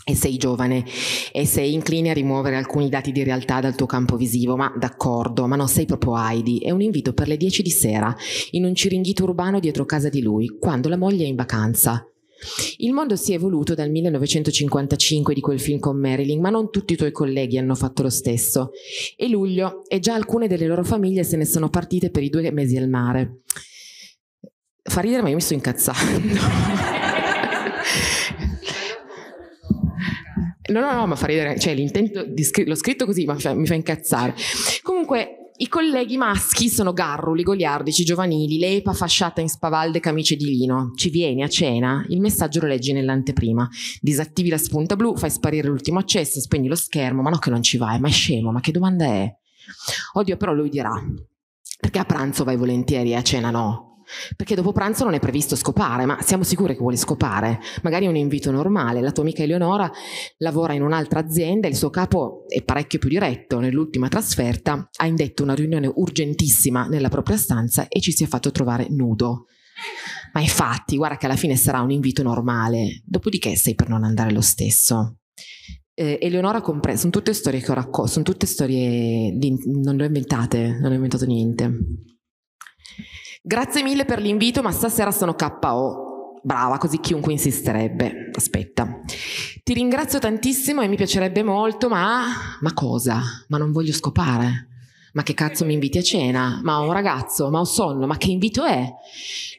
e sei giovane e sei incline a rimuovere alcuni dati di realtà dal tuo campo visivo, ma d'accordo, ma non sei proprio Heidi. È un invito per le 10 di sera in un ciringhito urbano dietro casa di lui, quando la moglie è in vacanza. Il mondo si è evoluto dal 1955 di quel film con Marilyn, ma non tutti i tuoi colleghi hanno fatto lo stesso. È luglio e già alcune delle loro famiglie se ne sono partite per i due mesi al mare. Fa ridere, ma io mi sto incazzando. No, no, no, ma fa ridere, cioè l'intento, di scr- l'ho scritto così, ma mi fa incazzare. Comunque, i colleghi maschi sono garruli, goliardici, giovanili, lepa fasciata in spavalde camicie di lino. Ci vieni a cena? Il messaggio lo leggi nell'anteprima. Disattivi la spunta blu, fai sparire l'ultimo accesso, spegni lo schermo, ma no che non ci vai, ma è scemo, ma che domanda è? Oddio, però lui dirà, perché a pranzo vai volentieri e a cena no? Perché dopo pranzo non è previsto scopare, ma siamo sicuri che vuole scopare. Magari è un invito normale. La tua amica Eleonora lavora in un'altra azienda, il suo capo è parecchio più diretto. Nell'ultima trasferta ha indetto una riunione urgentissima nella propria stanza e ci si è fatto trovare nudo. Ma infatti, guarda che alla fine sarà un invito normale. Dopodiché sei per non andare lo stesso. Eh, Eleonora compresa, sono tutte storie che ho raccolto, sono tutte storie, di, non le ho inventate, non ho inventato niente. Grazie mille per l'invito, ma stasera sono KO. Brava, così chiunque insisterebbe. Aspetta. Ti ringrazio tantissimo e mi piacerebbe molto, ma... Ma cosa? Ma non voglio scopare. Ma che cazzo mi inviti a cena? Ma ho un ragazzo? Ma ho sonno? Ma che invito è?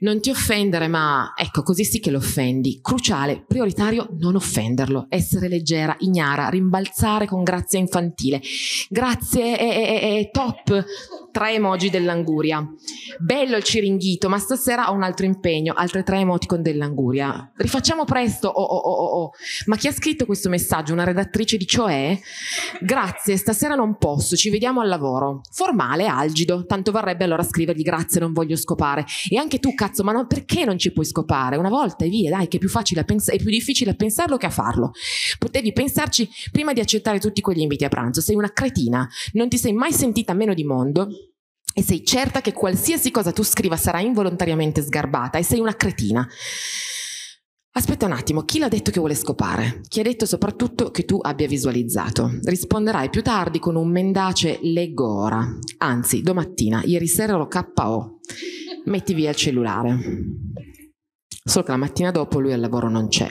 Non ti offendere, ma ecco, così sì che lo offendi. Cruciale, prioritario, non offenderlo. Essere leggera, ignara, rimbalzare con grazia infantile. Grazie è, è, è top tre emoji dell'anguria. Bello il ciringhito, ma stasera ho un altro impegno, altre tre emoticon dell'anguria. Rifacciamo presto. Oh, oh, oh, oh. Ma chi ha scritto questo messaggio? Una redattrice di Cioè? Grazie, stasera non posso, ci vediamo al lavoro. Formale, algido, tanto varrebbe allora scrivergli grazie, non voglio scopare. E anche tu, cazzo, ma no, perché non ci puoi scopare? Una volta e via, dai, che è più pensare, è più difficile a pensarlo che a farlo. Potevi pensarci prima di accettare tutti quegli inviti a pranzo. Sei una cretina, non ti sei mai sentita meno di mondo e sei certa che qualsiasi cosa tu scriva sarà involontariamente sgarbata e sei una cretina. Aspetta un attimo, chi l'ha detto che vuole scopare? Chi ha detto soprattutto che tu abbia visualizzato? Risponderai più tardi con un mendace leggo ora. Anzi, domattina, ieri sera ero KO. Metti via il cellulare. Solo che la mattina dopo lui al lavoro non c'è.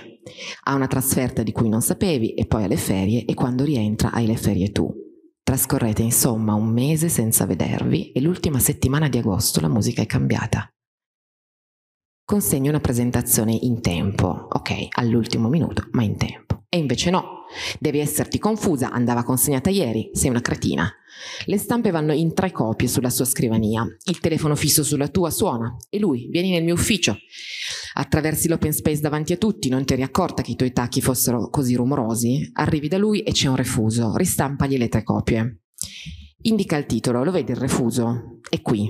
Ha una trasferta di cui non sapevi e poi ha le ferie e quando rientra hai le ferie tu. Trascorrete insomma un mese senza vedervi e l'ultima settimana di agosto la musica è cambiata. Consegno una presentazione in tempo, ok, all'ultimo minuto, ma in tempo. E invece no, devi esserti confusa, andava consegnata ieri, sei una cretina. Le stampe vanno in tre copie sulla sua scrivania, il telefono fisso sulla tua suona e lui, vieni nel mio ufficio. Attraversi l'open space davanti a tutti, non ti eri accorta che i tuoi tacchi fossero così rumorosi? Arrivi da lui e c'è un refuso, ristampagli le tre copie. Indica il titolo, lo vedi il refuso? È qui.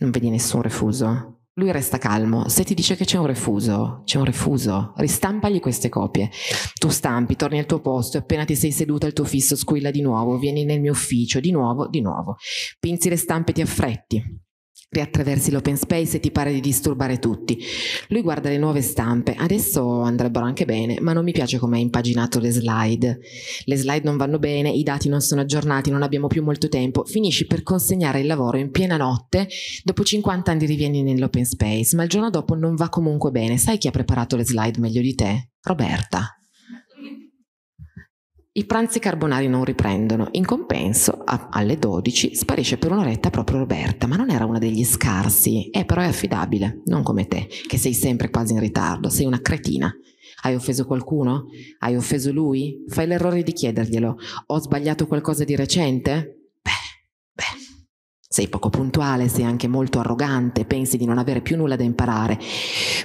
Non vedi nessun refuso. Lui resta calmo. Se ti dice che c'è un refuso, c'è un refuso. Ristampagli queste copie. Tu stampi, torni al tuo posto e appena ti sei seduta il tuo fisso squilla di nuovo. Vieni nel mio ufficio, di nuovo, di nuovo. Pinzi le stampe e ti affretti. Riattraversi l'open space e ti pare di disturbare tutti. Lui guarda le nuove stampe, adesso andrebbero anche bene, ma non mi piace come hai impaginato le slide. Le slide non vanno bene, i dati non sono aggiornati, non abbiamo più molto tempo, finisci per consegnare il lavoro in piena notte, dopo 50 anni rivieni nell'open space, ma il giorno dopo non va comunque bene. Sai chi ha preparato le slide meglio di te? Roberta. I pranzi carbonari non riprendono. In compenso, a, alle 12 sparisce per un'oretta proprio Roberta, ma non era una degli scarsi. Eh, però è affidabile, non come te, che sei sempre quasi in ritardo, sei una cretina. Hai offeso qualcuno? Hai offeso lui? Fai l'errore di chiederglielo. Ho sbagliato qualcosa di recente? Beh, beh. Sei poco puntuale, sei anche molto arrogante, pensi di non avere più nulla da imparare.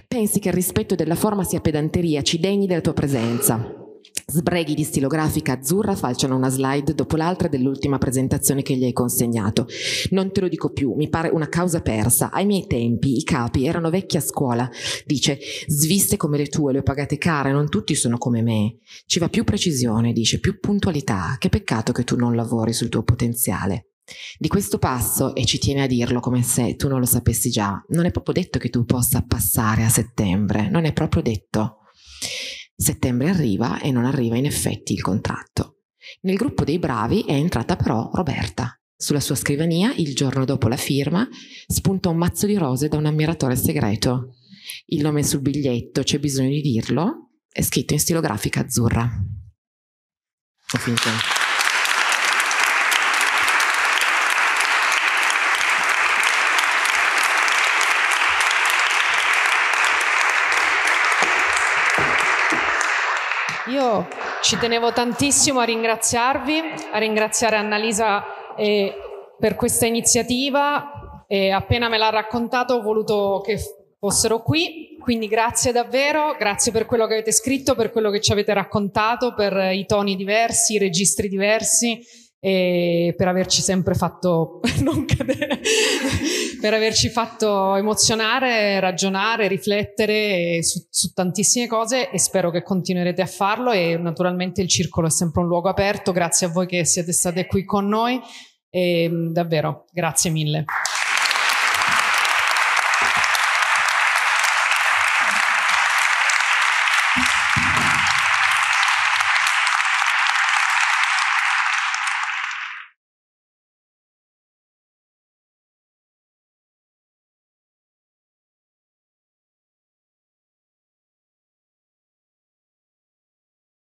Pensi che il rispetto della forma sia pedanteria, ci degni della tua presenza. Sbreghi di stilografica azzurra falciano una slide dopo l'altra dell'ultima presentazione che gli hai consegnato. Non te lo dico più, mi pare una causa persa. Ai miei tempi i capi erano vecchi a scuola. Dice, sviste come le tue, le ho pagate care, non tutti sono come me. Ci va più precisione, dice, più puntualità. Che peccato che tu non lavori sul tuo potenziale. Di questo passo, e ci tiene a dirlo come se tu non lo sapessi già, non è proprio detto che tu possa passare a settembre, non è proprio detto. Settembre arriva e non arriva in effetti il contratto. Nel gruppo dei bravi è entrata però Roberta. Sulla sua scrivania, il giorno dopo la firma, spunta un mazzo di rose da un ammiratore segreto. Il nome sul biglietto, c'è bisogno di dirlo, è scritto in stilografica azzurra. Ho finito. Io ci tenevo tantissimo a ringraziarvi, a ringraziare Annalisa eh, per questa iniziativa. E appena me l'ha raccontato ho voluto che fossero qui, quindi grazie davvero, grazie per quello che avete scritto, per quello che ci avete raccontato, per i toni diversi, i registri diversi e per averci sempre fatto *laughs* non cadere, per averci fatto emozionare, ragionare, riflettere su, su, tantissime cose e spero che continuerete a farlo e naturalmente il circolo è sempre un luogo aperto, grazie a voi che siete state qui con noi e davvero grazie mille.